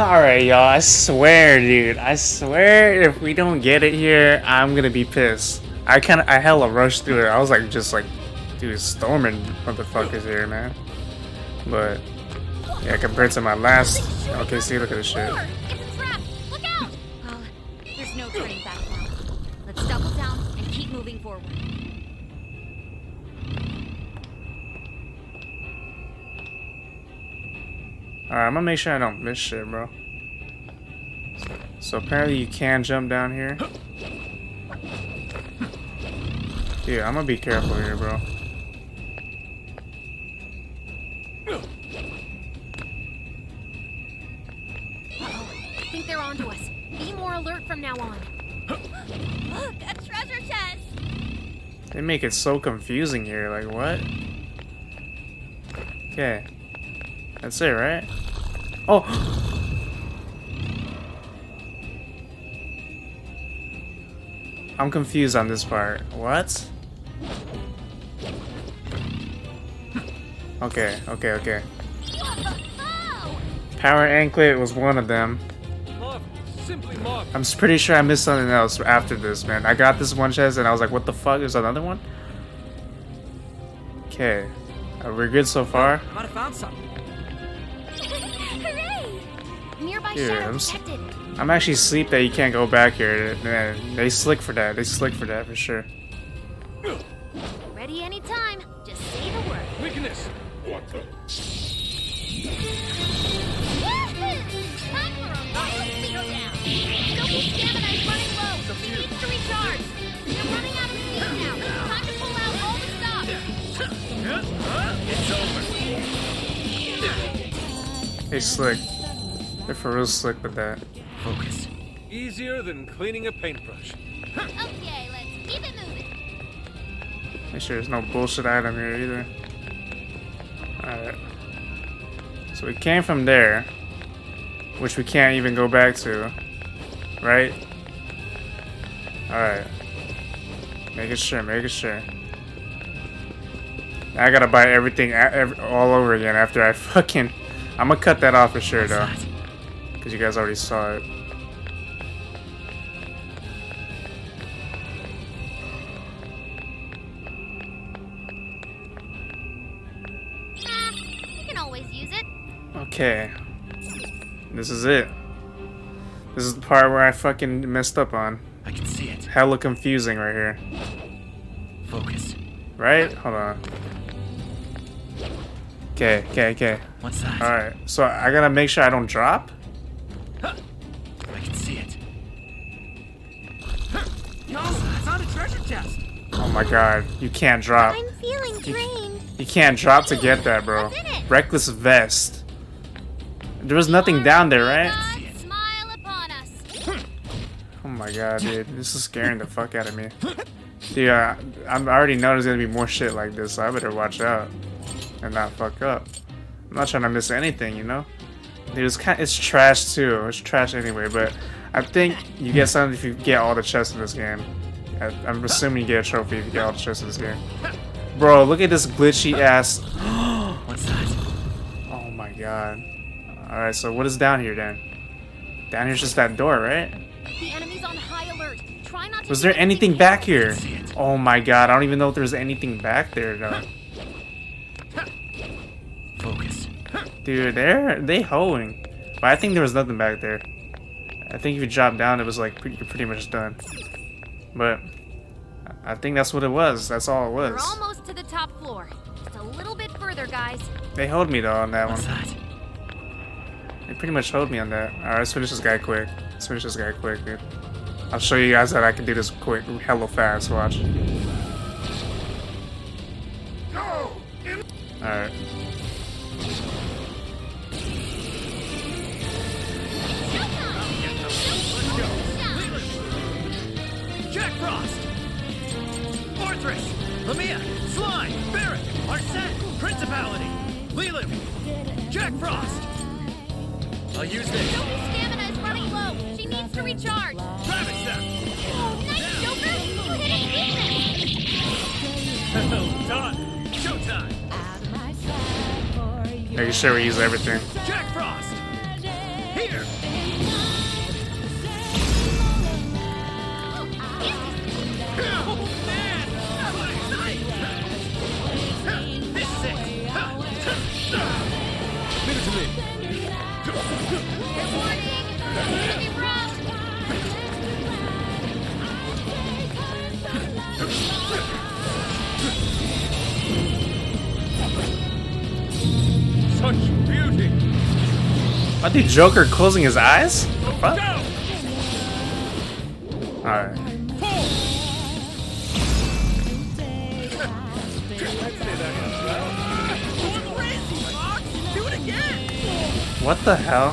All right, y'all. I swear, dude. I swear, if we don't get it here, I'm gonna be pissed. I kind of, I hella rushed through it. I was like, just like, dude, storming motherfuckers here, man. But yeah, compared to my last, okay, see, look at this shit. Alright, I'm gonna make sure I don't miss shit, bro. So apparently you can jump down here. Dude, I'm gonna be careful here, bro. Uh-oh. I think they're onto us. Be more alert from now on. Look, a treasure chest! They make it so confusing here, like what? Okay. That's it, right? Oh! I'm confused on this part. What? Okay, okay, okay. Power anklet was one of them. Marvelous. Simply marvelous. I'm pretty sure I missed something else after this, man. I got this one chest and I was like, what the fuck? There's another one? Okay. Uh, we're good so far? I might have found something. Nearby Dude, I'm. I'm actually sleep that you can't go back here. Man, they slick for that. They slick for that for sure. Ready anytime. Just say the word. Weakness. What the? Yahoo! Time for a mild speeder down. Sophie's stamina is running low. She needs to recharge. You're running out of steam now. Time to pull out all the stuff. It's slick. They're for real slick with that. Focus. Easier than cleaning a paintbrush. Okay, let's keep it moving. Make sure there's no bullshit item here either. Alright. So we came from there. Which we can't even go back to. Right? Alright. Make it sure, make it sure. I gotta buy everything a- all over again after I [laughs] fucking... I'm gonna cut that off for sure though. Because you guys already saw it. Nah, we can always use it. Okay. This is it. This is the part where I fucking messed up on. I can see it. Hella confusing right here. Focus. Right? Hold on. Okay, okay, okay. What's that? Alright, so I gotta make sure I don't drop? I can see it. Yo, I found a treasure chest. Oh my god, you can't drop. I'm feeling drained. You can't drop to get that, bro. What's in it? Reckless vest. There was nothing down there, right? God, smile upon us. Oh my god, dude. This is scaring the fuck out of me. Dude, I, I'm I already know there's gonna be more shit like this, so I better watch out and not fuck up. I'm not trying to miss anything, you know? Dude, it's, kind it's trash too. It's trash anyway, but I think you get something if you get all the chests in this game. I, I'm assuming you get a trophy if you get all the chests in this game. Bro, look at this glitchy ass. What's [gasps] that? Oh my god. Alright, so what is down here then? Down here's just that door, right? The enemy's on high alert. Try not to Was there anything anything back here? Oh my god, I don't even know if there's anything back there though. Focus. Dude, they're they hoeing. But I think there was nothing back there. I think if you drop down, it was like pretty, you're pretty much done. But I think that's what it was. That's all it was. We're was. almost to the top floor. Just a little bit further, guys. They hold me though on that What's one. that? They pretty much hold me on that. Alright, let's finish this guy quick. Let's finish this guy quick, dude. I'll show you guys that I can do this quick, hella fast. Watch. Alright. Jack Frost! Fortress! Lamia! Slime! Barret! Arsene! Principality! Leland! Jack Frost! I'll use this. Joker's stamina is running low. She needs to recharge. Travis them! Oh, nice, Joker! You hit his weakness! Well done! Showtime! Making sure we use everything. Jack Frost! Here! What the Joker closing his eyes? Go! Alright. What the hell?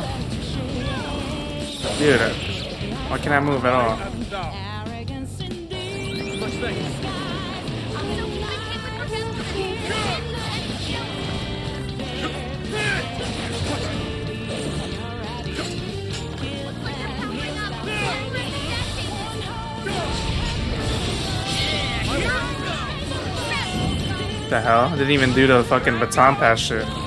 Dude, why can't I move at all? The hell? I Didn't even do the fucking baton pass shit.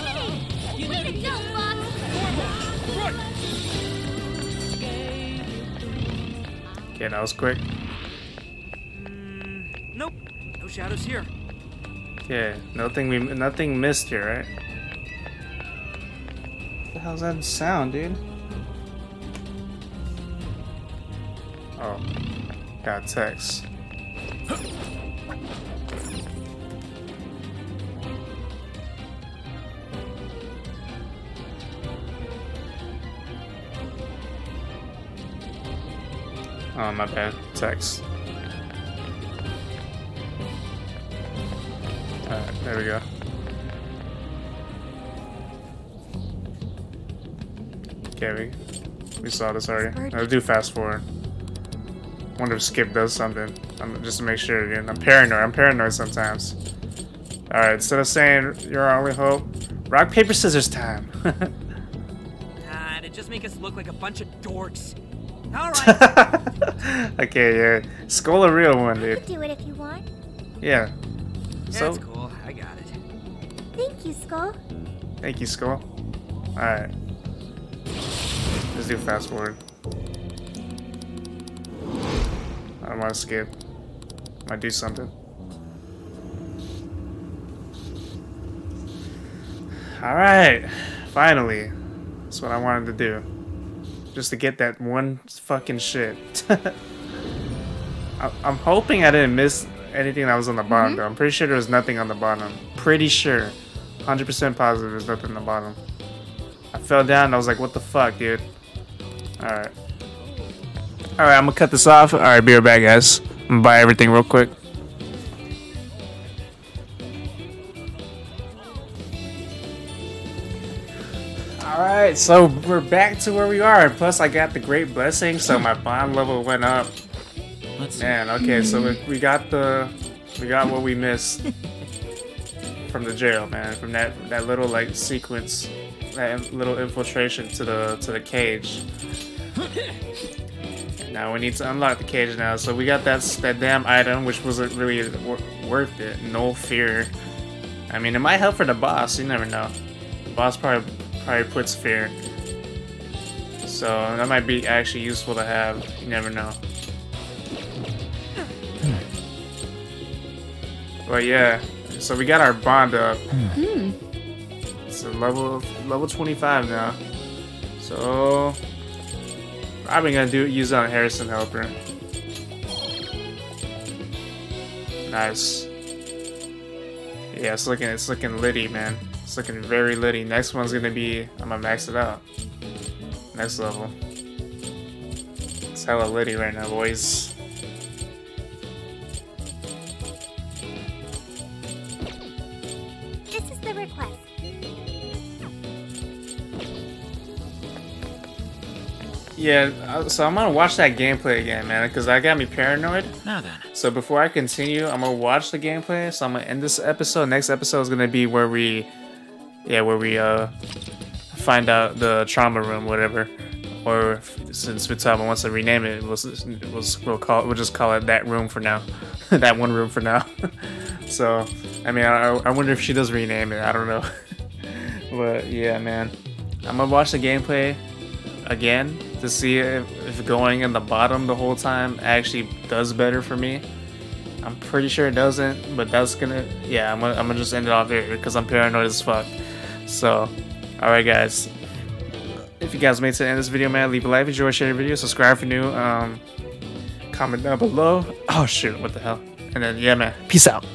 Okay, that was quick. Mm, nope. No shadows here. Okay, nothing we nothing missed here, right? What the hell's that sound, dude? Oh, got text. [laughs] Oh, my bad. Text. Alright, there we go. Okay, we, we saw this already. I'll do fast forward. Wonder if Skip does something. I'm, just to make sure again. I'm paranoid. I'm paranoid sometimes. Alright, instead of saying you're our only hope, rock, paper, scissors time. [laughs] Nah, it'd just make us look like a bunch of dorks. Alright. [laughs] [laughs] okay, yeah. Skull a real one, I dude. could do it if you want. Yeah. So, That's cool. I got it. Thank you, Skull. thank you, Skull. Alright. Let's do fast forward. I don't want to skip. Might do something. Alright. Finally. That's what I wanted to do. Just to get that one fucking shit. [laughs] I- I'm hoping I didn't miss anything that was on the bottom, mm-hmm. though. I'm pretty sure there was nothing on the bottom. Pretty sure. 100% positive there's nothing on the bottom. I fell down and I was like, what the fuck, dude? Alright. Alright, I'm gonna cut this off. Alright, be right back, guys. I'm gonna buy everything real quick. Alright, so we're back to where we are. Plus, I got the great blessing, so my bond level went up. Man, okay, so we, we got the we got what we missed [laughs] from the jail, man. From that that little like sequence, that little infiltration to the to the cage. [laughs] Now we need to unlock the cage now. So we got that that damn item, which wasn't really worth it. No fear. I mean, it might help for the boss. You never know. The boss probably probably puts fear. So that might be actually useful to have. You never know. But yeah, so we got our bond up. Hmm. It's a level level 25 now. So probably gonna do use it on Harrison Helper. Nice. Yeah, it's looking it's looking litty, man. It's looking very litty. Next one's gonna be I'm gonna max it out. Next level. It's hella litty right now, boys. This is the request. Yeah, uh, so I'm gonna watch that gameplay again, man, because that got me paranoid. Now then. So before I continue, I'm gonna watch the gameplay. So I'm gonna end this episode. Next episode is gonna be where we, yeah, where we uh find out the trauma room, whatever. Or f- since Futaba wants to rename it, we'll, we'll, call we'll just call it that room for now, [laughs] that one room for now. [laughs] so I mean, I, I wonder if she does rename it. I don't know. [laughs] but yeah, man, I'm gonna watch the gameplay again to see if, if going in the bottom the whole time actually does better for me. I'm pretty sure it doesn't, but that's gonna yeah. I'm gonna, I'm gonna just end it off here because I'm paranoid as fuck. So, all right, guys. If you guys made it to the end of this video, man, leave a like, enjoy, share the video, subscribe for new, um, comment down below. Oh shoot, what the hell? And then yeah, man, peace out.